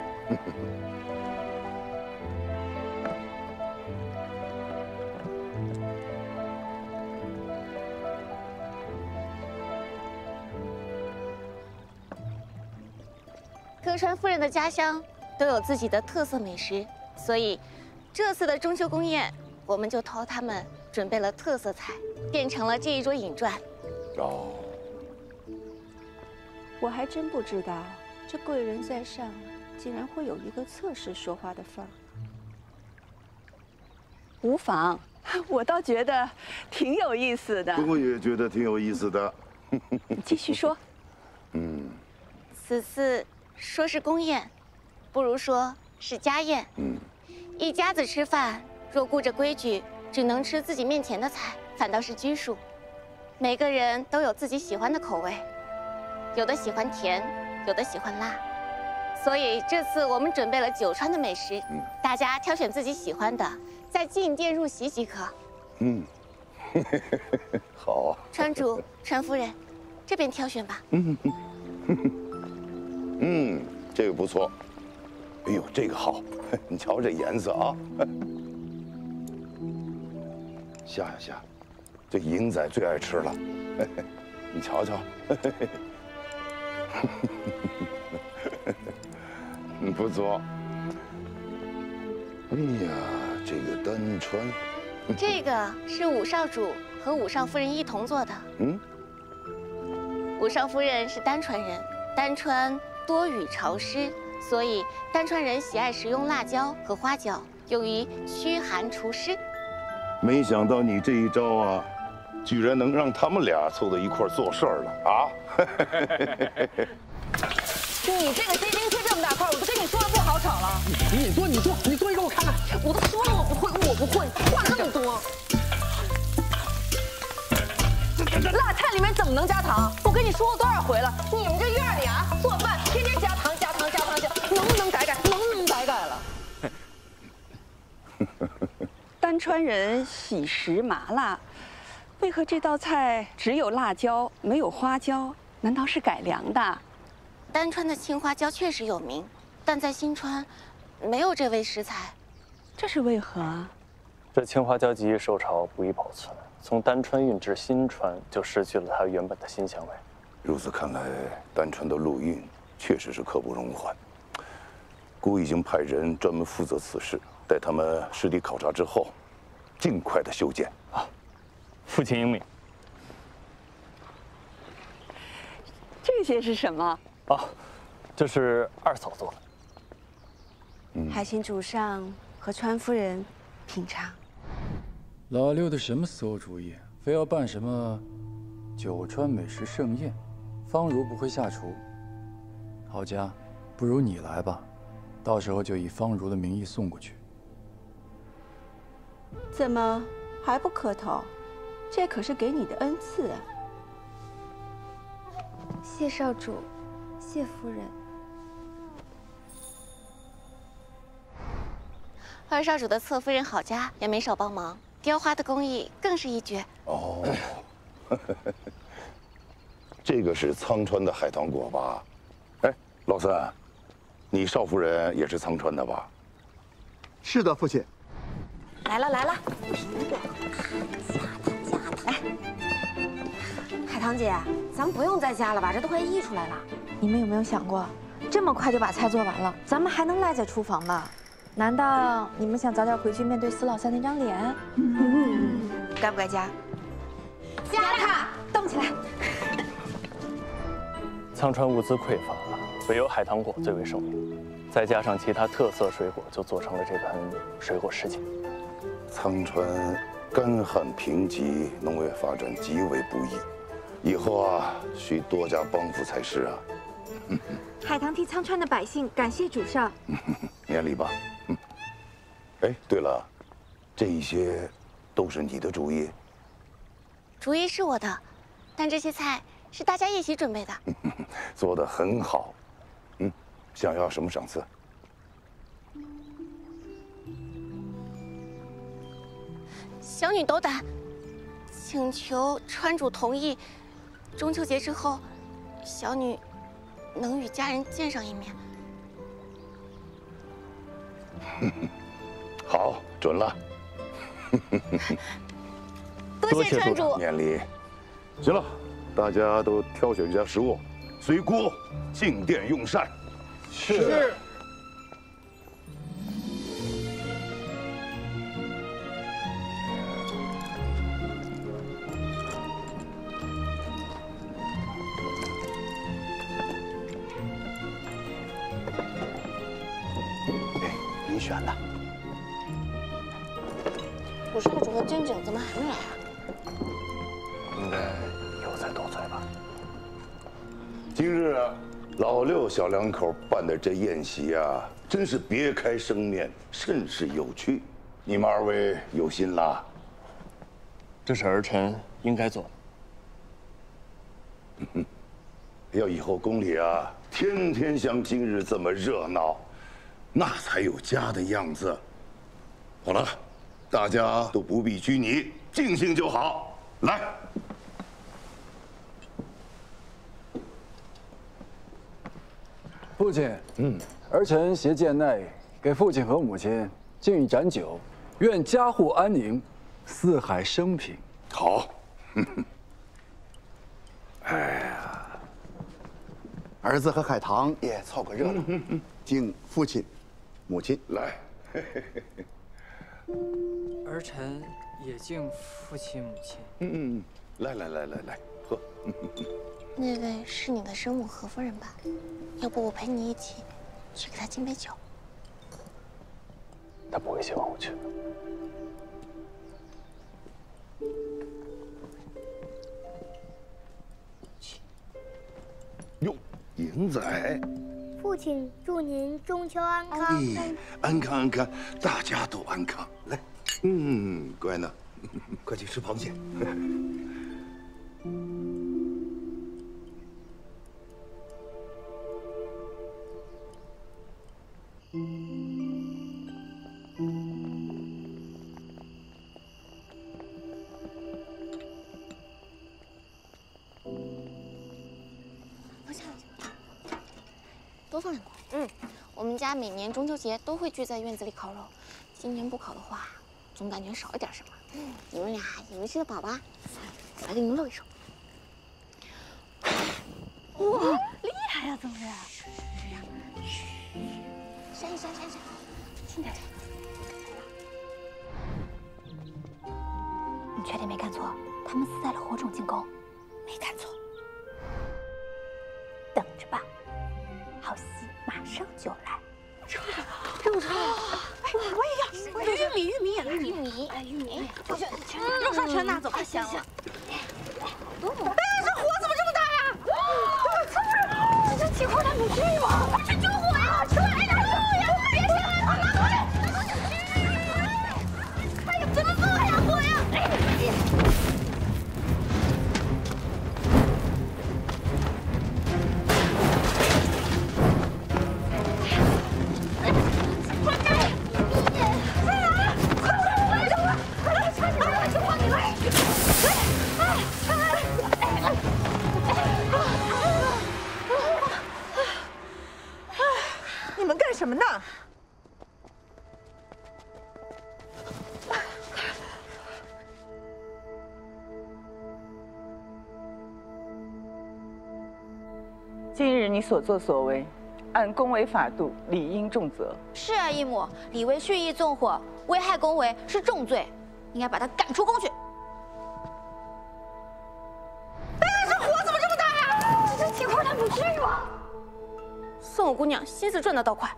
Speaker 4: 各川夫人的家乡都有自己的特色美食，所以这次的中秋宫宴，我们就托他们准备了特色菜，变成了这一桌饮馔。
Speaker 15: 哦，
Speaker 10: 我还真不知道，这贵人在上，竟然会有一个侧室说话的份儿。
Speaker 21: 无妨，我倒觉得挺有意思的。
Speaker 15: 我也觉得挺有意思的。
Speaker 21: 你 继续说。
Speaker 15: 嗯，
Speaker 4: 此次说是宫宴，不如说是家宴。
Speaker 15: 嗯，
Speaker 4: 一家子吃饭，若顾着规矩，只能吃自己面前的菜，反倒是拘束。每个人都有自己喜欢的口味，有的喜欢甜，有的喜欢辣。所以这次我们准备了九川的美食，大家挑选自己喜欢的，再进店入席即可。
Speaker 15: 嗯，好。
Speaker 4: 川主、川夫人，这边挑选吧。
Speaker 15: 嗯，嗯，这个不错。哎呦，这个好，你瞧这颜色啊。下呀下，这银仔最爱吃了，你瞧瞧。嗯，不错。哎呀，这个丹川，
Speaker 4: 这个是五少主和五少夫人一同做的。
Speaker 15: 嗯，
Speaker 4: 五少夫人是丹川人，丹川多雨潮湿，所以丹川人喜爱食用辣椒和花椒，用于驱寒除湿。
Speaker 15: 没想到你这一招啊，居然能让他们俩凑到一块儿做事儿了啊！
Speaker 9: 你这个鸡丁切这么大块，我都跟你说了不好炒了。
Speaker 7: 你做，你做，你做一个我看看。
Speaker 9: 我都说了我不会，我不会，话那么多。辣菜里面怎么能加糖？我跟你说过多少回了，你们这院里啊，做饭天天加糖加糖加糖加，能不能改改？能不能改改了？
Speaker 21: 单川人喜食麻辣，为何这道菜只有辣椒没有花椒？难道是改良的？
Speaker 4: 丹川的青花椒确实有名，但在新川没有这味食材，
Speaker 21: 这是为何啊？
Speaker 6: 这青花椒极易受潮，不易保存，从丹川运至新川就失去了它原本的新香味。
Speaker 15: 如此看来，丹川的陆运确实是刻不容缓。孤已经派人专门负责此事，待他们实地考察之后，尽快的修建。
Speaker 6: 啊，父亲英明。
Speaker 21: 这些是什么？
Speaker 6: 哦，这是二嫂做的。
Speaker 10: 还请主上和川夫人品尝。
Speaker 11: 老六的什么馊主意？非要办什么九川美食盛宴？方如不会下厨。郝家，不如你来吧，到时候就以方如的名义送过去。
Speaker 10: 怎么还不磕头？这可是给你的恩赐啊！
Speaker 12: 谢少主，谢夫人。
Speaker 4: 二少主的侧夫人郝家也没少帮忙，雕花的工艺更是一绝。
Speaker 15: 哦，这个是苍川的海棠果吧？哎，老三，你少夫人也是苍川的吧？
Speaker 14: 是的，父亲。
Speaker 22: 来了来了，
Speaker 10: 哎
Speaker 22: 海棠姐，咱们不用再加了吧？这都快溢出来了。
Speaker 10: 你们有没有想过，这么快就把菜做完了，咱们还能赖在厨房吗？难道你们想早点回去面对死老三那张脸？嗯，该不该加？
Speaker 22: 加它，
Speaker 10: 动起来！
Speaker 6: 苍川物资匮乏，唯有海棠果最为盛名，再加上其他特色水果，就做成了这盘水果世界。
Speaker 15: 苍川干旱贫瘠，农业发展极为不易，以后啊，需多加帮扶才是啊。
Speaker 22: 海棠替苍川的百姓感谢主上。
Speaker 15: 免礼吧。嗯。哎，对了，这一些都是你的主意？
Speaker 4: 主意是我的，但这些菜是大家一起准备的。
Speaker 15: 做的很好。嗯，想要什么赏赐？
Speaker 4: 小女斗胆，请求川主同意，中秋节之后，小女能与家人见上一面。
Speaker 15: 好，准了。
Speaker 4: 多谢川主。
Speaker 15: 免礼。行了，大家都挑选一下食物，随锅进殿用膳。
Speaker 23: 是。
Speaker 4: 少主和静静怎么还没来啊？
Speaker 6: 应该又在斗嘴吧。
Speaker 15: 今日啊，老六小两口办的这宴席啊，真是别开生面，甚是有趣。你们二位有心啦。
Speaker 6: 这是儿臣应该做
Speaker 15: 的。要以后宫里啊，天天像今日这么热闹，那才有家的样子。好了，大家都不必拘泥，尽兴就好。来。
Speaker 11: 父亲，嗯，儿臣携剑内，给父亲和母亲敬一盏酒，愿家户安宁，四海升平。
Speaker 15: 好。
Speaker 14: 哎呀，儿子和海棠也凑个热闹，敬父亲、母亲
Speaker 15: 来。
Speaker 24: 儿臣也敬父亲、母亲。
Speaker 15: 嗯嗯，来来来来来，喝。
Speaker 4: 那位是你的生母何夫人吧？要不我陪你一起去给她敬杯酒。
Speaker 6: 她不会希望我去的。
Speaker 15: 去哟，银仔，
Speaker 25: 父亲祝您中秋安康。
Speaker 15: 安康安康，大家都安康。来，嗯，乖呢，
Speaker 14: 快去吃螃蟹。
Speaker 4: 家每年中秋节都会聚在院子里烤肉，今年不烤的话，总感觉少一点什么。你们俩有趣的饱吧？来给你们露一手。
Speaker 25: 哇，厉害呀，宗人！
Speaker 4: 闪一闪，闪一闪，轻点。
Speaker 16: 你确定没看错？他们私带了火种进攻？
Speaker 4: 没看错。
Speaker 16: 等着吧，好戏马上就来。
Speaker 25: 肉串，哎，我也要，玉米，玉米也来，
Speaker 4: 玉米，
Speaker 25: 哎，玉米，全
Speaker 16: 肉串全拿走，太
Speaker 25: 香了。
Speaker 16: 多么？
Speaker 25: 哎，这火怎么这么大呀？
Speaker 16: 啊这起火，他没至于吗？
Speaker 25: 快去救火
Speaker 26: 你
Speaker 27: 所作所为，按宫闱法度，理应重责。
Speaker 16: 是啊，义母，李维蓄意纵火，危害宫闱是重罪，应该把他赶出宫去。
Speaker 25: 哎，这火怎么这么大呀？
Speaker 16: 这起火，他不至于吗？
Speaker 4: 宋姑娘心思转得倒快，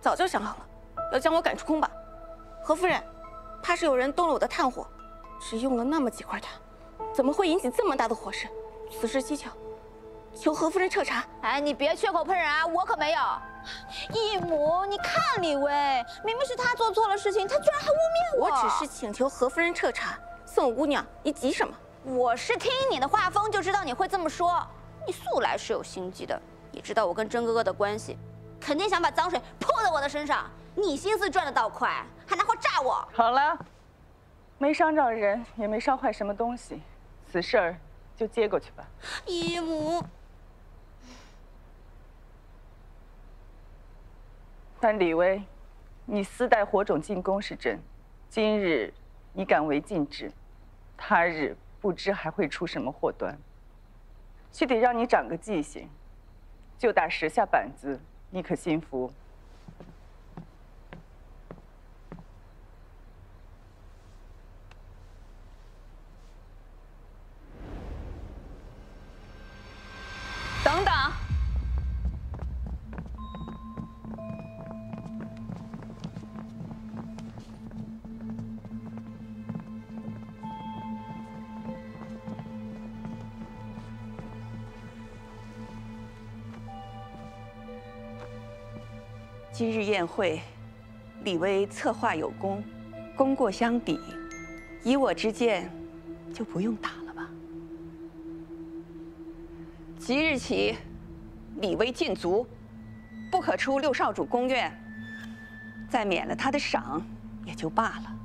Speaker 4: 早就想好了，要将我赶出宫吧。何夫人，怕是有人动了我的炭火，只用了那么几块炭，怎么会引起这么大的火势？此事蹊跷，求何夫人彻查。
Speaker 16: 哎，你别血口喷人啊，我可没有。义母，你看李薇，明明是她做错了事情，她居然还污蔑我。
Speaker 4: 我只是请求何夫人彻查。宋姑娘，你急什么？
Speaker 16: 我是听你的画风就知道你会这么说。你素来是有心机的，也知道我跟真哥哥的关系，肯定想把脏水泼在我的身上。你心思转得倒快，还拿话炸我。
Speaker 27: 好了，没伤着人，也没烧坏什么东西，此事儿就接过去吧。
Speaker 16: 义母，
Speaker 27: 但李威，你私带火种进宫是真，今日你敢违禁制，他日不知还会出什么祸端。须得让你长个记性，就打十下板子，你可心服？
Speaker 21: 今日宴会，李威策划有功，功过相抵。以我之见，就不用打了吧。即日起，李威禁足，不可出六少主宫院。再免了他的赏，也就罢了。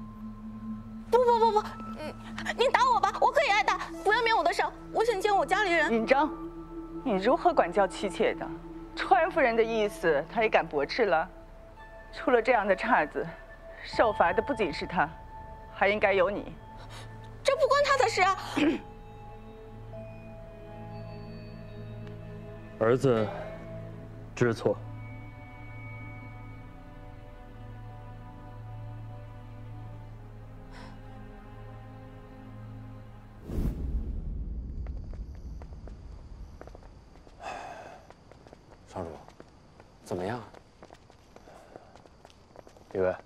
Speaker 4: 不不不不，嗯，你打我吧，我可以挨打，不要免我的赏。我想见我家里人。
Speaker 27: 尹章，你如何管教妻妾的？川夫人的意思，他也敢驳斥了？出了这样的岔子，受罚的不仅是他，还应该有你。
Speaker 4: 这不关他的事啊！
Speaker 28: 儿子知错。
Speaker 17: 怎么样？
Speaker 6: 李威，
Speaker 29: 哎，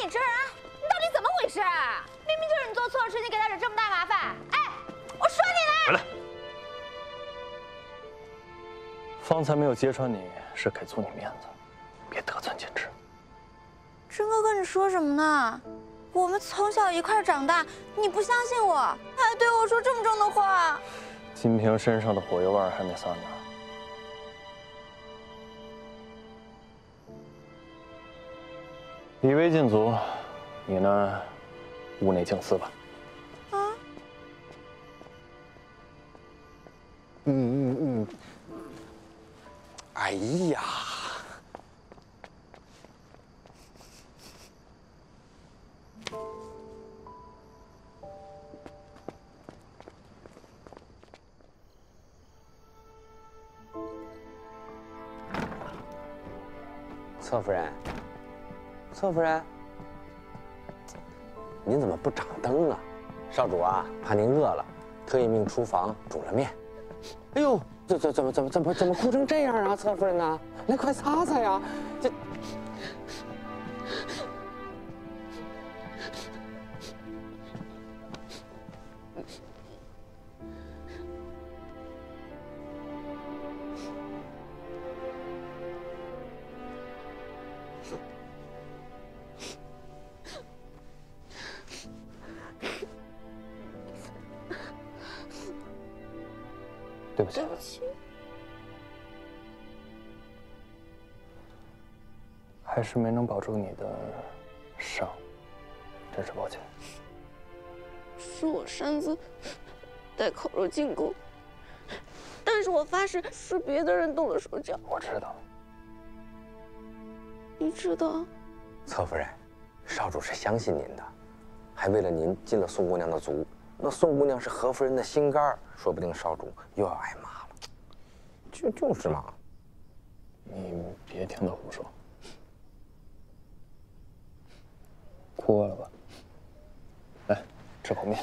Speaker 29: 你这人，你到底怎么回事啊？明明就是你做错了事，你给他惹这么大麻烦。哎，我说你
Speaker 6: 回来！方才没有揭穿你，是给足你面子，别得寸进尺。
Speaker 16: 真哥哥，你说什么呢？我们从小一块长大，你不相信我，还对我说这么重的话。
Speaker 6: 金平身上的火药味还没散呢。李威禁足，你呢，屋内静思吧。
Speaker 16: 啊？
Speaker 17: 嗯嗯嗯。哎呀！侧夫人，您怎么不掌灯啊？少主啊，怕您饿了，特意命厨房煮了面。哎呦，这这怎么怎么怎么怎么哭成这样啊？侧夫人呐，来快擦擦呀！这
Speaker 4: 进宫，但是我发誓是别的人动了手脚。
Speaker 6: 我知道，
Speaker 4: 你知道？
Speaker 17: 侧夫人，少主是相信您的，还为了您进了宋姑娘的族。那宋姑娘是何夫人的心肝儿，说不定少主又要挨骂了。就就是嘛，
Speaker 6: 你别听他胡说。哭了吧？来，吃口面。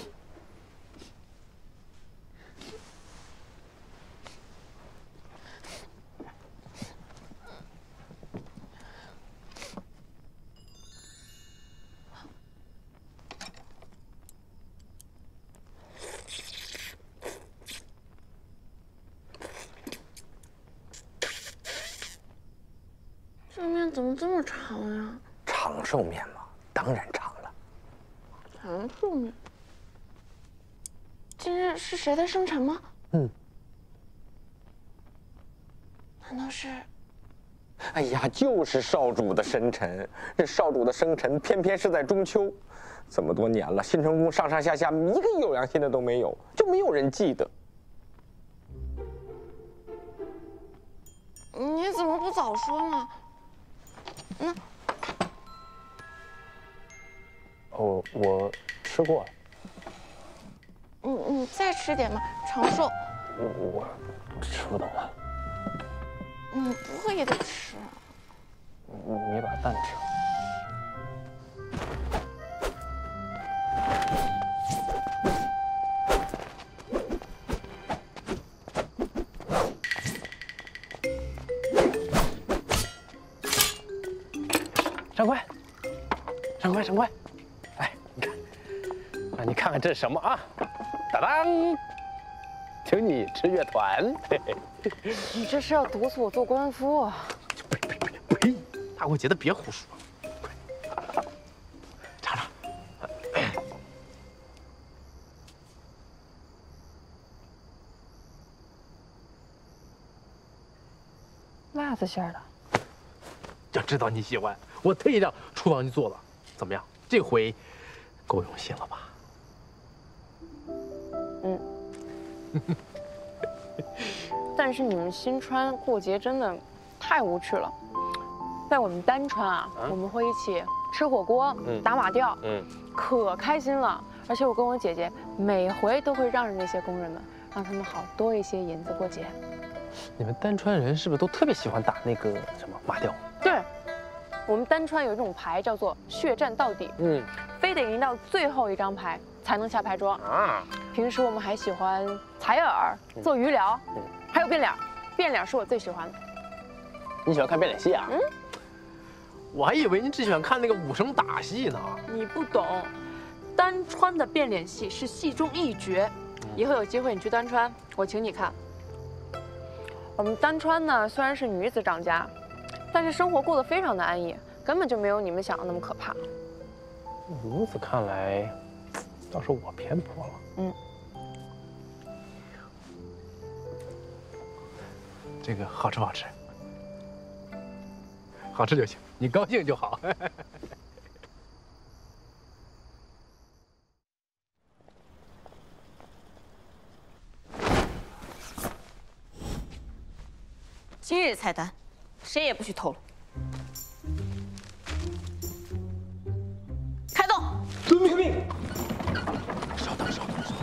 Speaker 4: 这面怎么这么长呀？
Speaker 17: 长寿面嘛，当然长了。
Speaker 4: 长寿面。今日是谁的生辰吗？
Speaker 17: 嗯。
Speaker 4: 难道是？
Speaker 17: 哎呀，就是少主的生辰。这少主的生辰偏偏是在中秋，这么多年了，新成宫上上下下一个有良心的都没有，就没有人记得。
Speaker 30: 你怎么不早说呢？那
Speaker 13: 哦，我吃过了。
Speaker 30: 你你再吃点嘛，长寿。
Speaker 13: 我我吃不动了。
Speaker 30: 你不会也得吃？
Speaker 13: 你你把蛋吃了。
Speaker 7: 上官，哎，你看，让你看看这是什么啊？当当，请你吃乐团。嘿嘿
Speaker 3: 你这是要毒死我做官夫啊？
Speaker 7: 呸呸呸呸！大过节的别胡说。尝尝。
Speaker 3: 辣子馅儿的。
Speaker 7: 要知道你喜欢，我特意让厨房去做的，怎么样？这回够用心了吧？
Speaker 3: 嗯。但是你们新川过节真的太无趣了，在我们单川啊，我们会一起吃火锅、
Speaker 17: 嗯
Speaker 3: 打马吊，
Speaker 17: 嗯，
Speaker 3: 可开心了。而且我跟我姐姐每回都会让着那些工人们，让他们好多一些银子过节。
Speaker 7: 你们单川人是不是都特别喜欢打那个什么马吊？
Speaker 3: 对，我们单川有一种牌叫做血战到底，
Speaker 7: 嗯，
Speaker 3: 非得赢到最后一张牌才能下牌桌。
Speaker 7: 啊，
Speaker 3: 平时我们还喜欢采耳、做鱼疗，
Speaker 7: 嗯
Speaker 3: 还有变脸。变脸是我最喜欢的。
Speaker 7: 你喜欢看变脸戏啊？
Speaker 3: 嗯，
Speaker 7: 我还以为你只喜欢看那个武生打戏呢。
Speaker 3: 你不懂，单川的变脸戏是戏中一绝。以后有机会你去单川，我请你看。我们单川呢，虽然是女子掌家，但是生活过得非常的安逸，根本就没有你们想的那么可怕。
Speaker 7: 如此看来，倒是我偏颇了。
Speaker 3: 嗯，
Speaker 7: 这个好吃不好吃？好吃就行，你高兴就好。
Speaker 4: 今日菜单，谁也不许透露。开动！
Speaker 17: 遵命。稍等，稍等，稍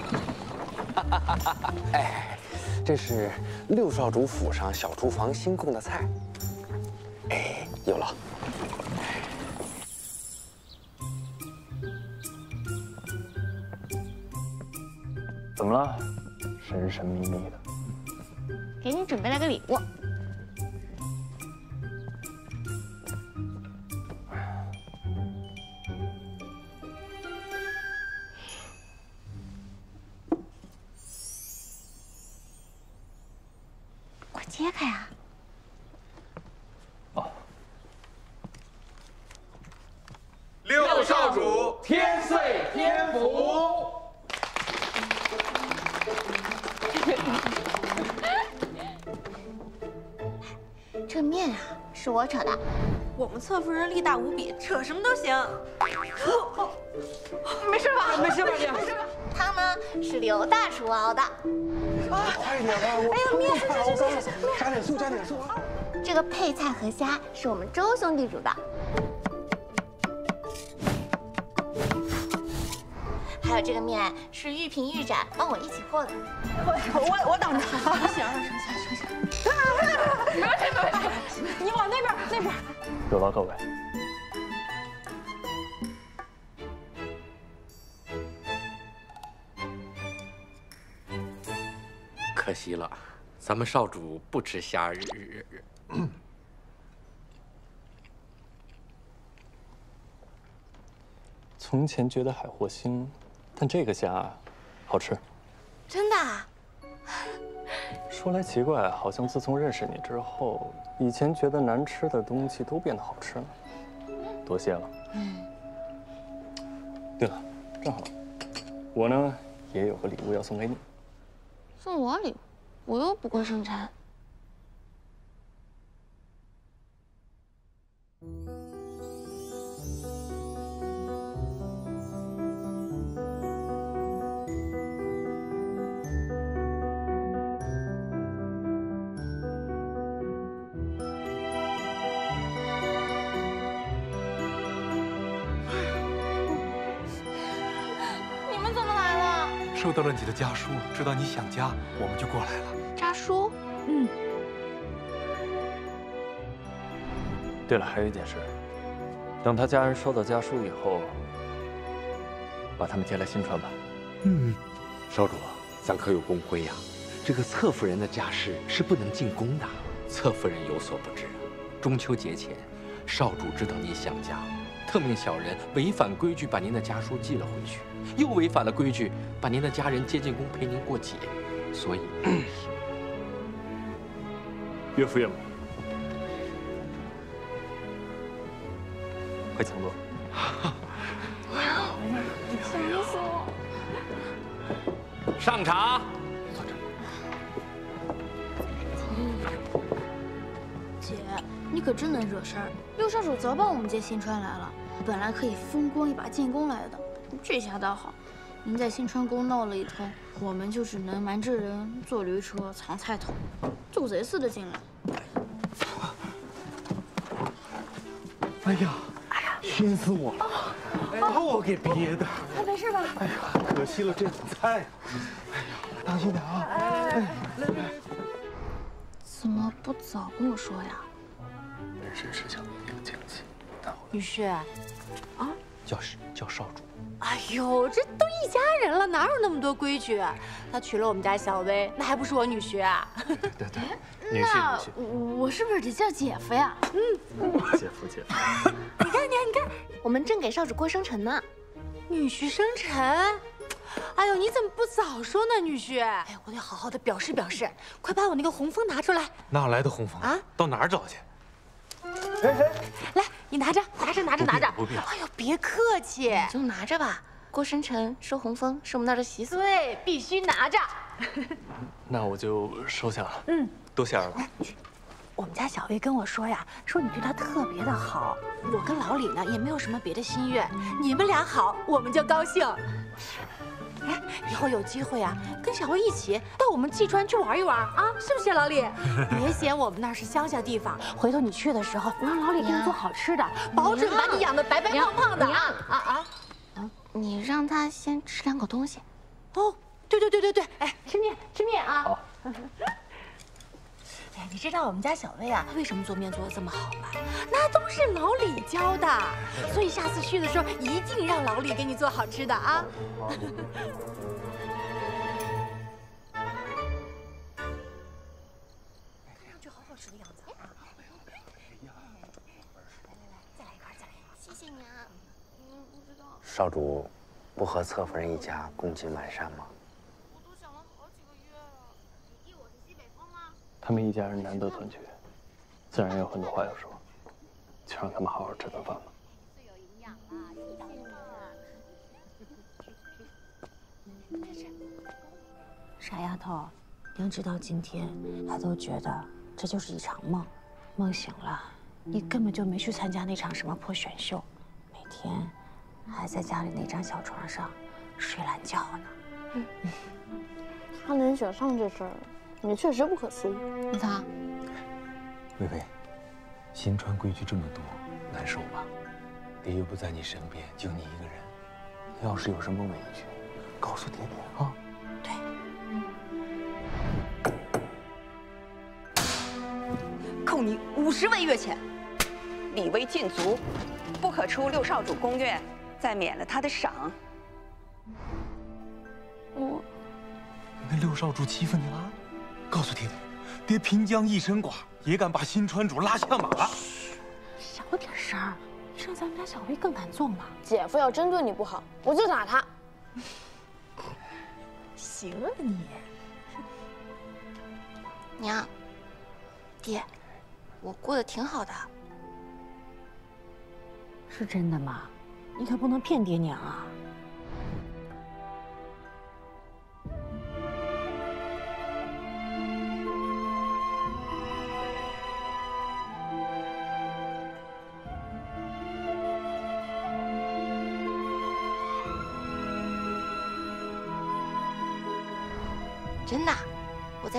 Speaker 17: 等。哎，这是六少主府上小厨房新供的菜。哎，有了。
Speaker 13: 怎么了？神神秘秘的。
Speaker 4: 给你准备了个礼物。扯
Speaker 31: 什么都行。
Speaker 4: 没事吧？
Speaker 31: 没事吧你
Speaker 4: 没事吧？汤呢是刘大厨熬的。
Speaker 14: 快点吧，我
Speaker 4: 哎呀面
Speaker 14: 快熬干了，加点醋，加点醋啊！
Speaker 4: 这个配菜和虾是我们周兄弟煮的。还有这个面是玉萍玉展帮我一起和的。
Speaker 31: 我我我等着。
Speaker 4: 行了，行行行行。
Speaker 3: 别别别别！你往那边那边。
Speaker 13: 有劳各位。
Speaker 17: 可惜了，咱们少主不吃虾日。
Speaker 6: 从前觉得海货腥，但这个虾好吃。
Speaker 4: 真的啊？
Speaker 6: 说来奇怪，好像自从认识你之后，以前觉得难吃的东西都变得好吃了。多谢了。
Speaker 4: 嗯。
Speaker 6: 对了，正好，我呢也有个礼物要送给你。
Speaker 30: 送我礼物，我又不会生产。
Speaker 32: 到了你的家书，知道你想家，我们就过来了。
Speaker 4: 家书？
Speaker 9: 嗯。
Speaker 6: 对了，还有一件事，等他家人收到家书以后，把他们接来新川吧。
Speaker 13: 嗯，少主，咱可有公规呀？这个侧夫人的家事是不能进宫的。侧夫人有所不知，中秋节前，少主知道你想家，特命小人违反规矩把您的家书寄了回去，又违反了规矩把您的家人接进宫陪您过节，所以，
Speaker 6: 岳父岳母，快请坐。
Speaker 4: 想死我！
Speaker 13: 上茶。
Speaker 33: 姐，你可真能惹事儿！六少主早把我们接新川来了，本来可以风光一把进宫来的，这下倒好，您在新川宫闹了一通，我们就只能瞒着人坐驴车藏菜头，做贼似的进来。
Speaker 32: 哎呀，哎呀，熏死我了！把我给憋的。
Speaker 33: 他没事吧？
Speaker 32: 哎呀，可惜了这碗菜。哎呀，当心点啊！哎，来来。
Speaker 33: 怎么不早跟我说呀？
Speaker 6: 人生事情有惊喜，
Speaker 9: 女婿，啊，
Speaker 13: 叫叫少主。
Speaker 9: 哎呦，这都一家人了，哪有那么多规矩？他娶了我们家小薇，那还不是我女婿啊？
Speaker 6: 对对对，女婿
Speaker 33: 那
Speaker 6: 女婿，
Speaker 33: 我是不是得叫姐夫呀？嗯，
Speaker 6: 姐夫姐夫。
Speaker 4: 你看，你看，你看，我们正给少主过生辰呢。
Speaker 9: 女婿生辰？哎呦，你怎么不早说呢，女婿？哎，我得好好的表示表示，快把我那个红枫拿出来。
Speaker 32: 哪来的红枫
Speaker 9: 啊？
Speaker 32: 到哪儿找去？
Speaker 9: 谁谁？来，你拿着，拿着，拿着，拿着。
Speaker 32: 不必了
Speaker 9: 哎呦，别客气，
Speaker 4: 你就拿着吧。过生辰收红封是我们那儿的习俗。
Speaker 9: 对，必须拿着。
Speaker 6: 那我就收下了。
Speaker 9: 嗯，
Speaker 6: 多谢二老。
Speaker 9: 我们家小薇跟我说呀，说你对她特别的好。我跟老李呢也没有什么别的心愿，你们俩好，我们就高兴。哎，以后有机会啊，跟小慧一起到我们济川去玩一玩啊，是不是老李？别嫌我们那儿是乡下地方，回头你去的时候，我让老李给你做好吃的，保准把你养的白白胖胖的啊啊啊！
Speaker 4: 你让他先吃两口东西。
Speaker 9: 哦，对对对对对，哎，吃面吃面啊！你知道我们家小薇啊，为什么做面做的这么好吗？那都是老李教的，所以下次去的时候一定让老李给你做好吃的啊！就好好吃的样子啊！再来一块，再来一块。
Speaker 4: 谢谢你啊。嗯，不知道。
Speaker 13: 少主不和侧夫人一家共进晚膳吗？
Speaker 6: 他们一家人难得团聚，自然有很多话要说，就让他们好好吃顿饭吧。
Speaker 2: 傻丫头，娘直到今天还都觉得这就是一场梦，梦醒了，你根本就没去参加那场什么破选秀，每天还在家里那张小床上睡懒觉呢。
Speaker 33: 他能选上这事儿，也确实不可思议。
Speaker 4: 那他，
Speaker 13: 薇薇，新川规矩这么多，难受吧？爹又不在你身边，就你一个人，要是有什么委屈，告诉爹爹啊。
Speaker 21: 对扣你五十文月钱。李威禁足，不可出六少主宫院，再免了他的赏。
Speaker 33: 我
Speaker 32: 那六少主欺负你了？告诉爹爹，爹平江一身剐，也敢把新川主拉下马。
Speaker 9: 小点声儿，这样咱们家小薇更难做嘛。
Speaker 33: 姐夫要真对你不好，我就打他。
Speaker 9: 行啊你！
Speaker 4: 娘，爹，我过得挺好的。
Speaker 2: 是真的吗？你可不能骗爹娘啊！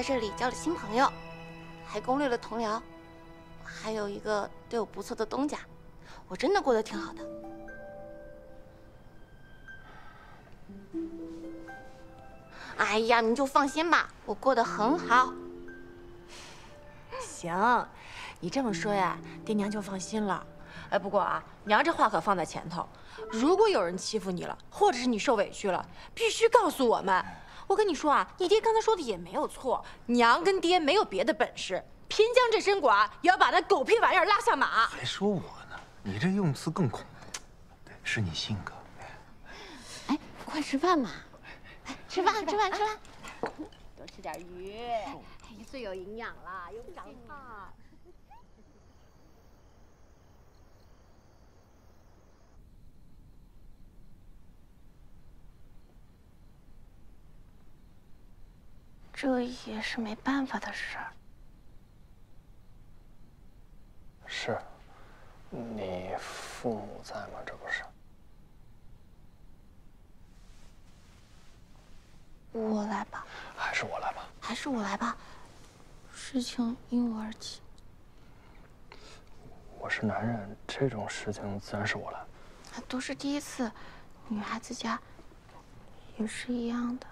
Speaker 4: 这里交了新朋友，还攻略了同僚，还有一个对我不错的东家，我真的过得挺好的。哎呀，你就放心吧，我过得很好。
Speaker 34: 行，你这么说呀，爹娘就放心了。哎，不过啊，娘这话可放在前头，如果有人欺负你了，或者是你受委屈了，必须告诉我们。我跟你说啊，你爹刚才说的也没有错，娘跟爹没有别的本事，偏将这身剐，也要把那狗屁玩意儿拉下马。
Speaker 6: 还说我呢，你这用词更恐怖。对，是你性格。
Speaker 4: 哎，快吃饭嘛！哎，吃饭，吃饭，吃饭，多吃点鱼，哎，最有营养了，又不长胖。这也是没办法的事儿。
Speaker 6: 是，你父母在吗？这不是。
Speaker 4: 我来吧，
Speaker 6: 还是我来吧。
Speaker 4: 还是我来吧。事情因我而起。
Speaker 6: 我是男人，这种事情自然是我来。
Speaker 4: 都是第一次，女孩子家也是一样的。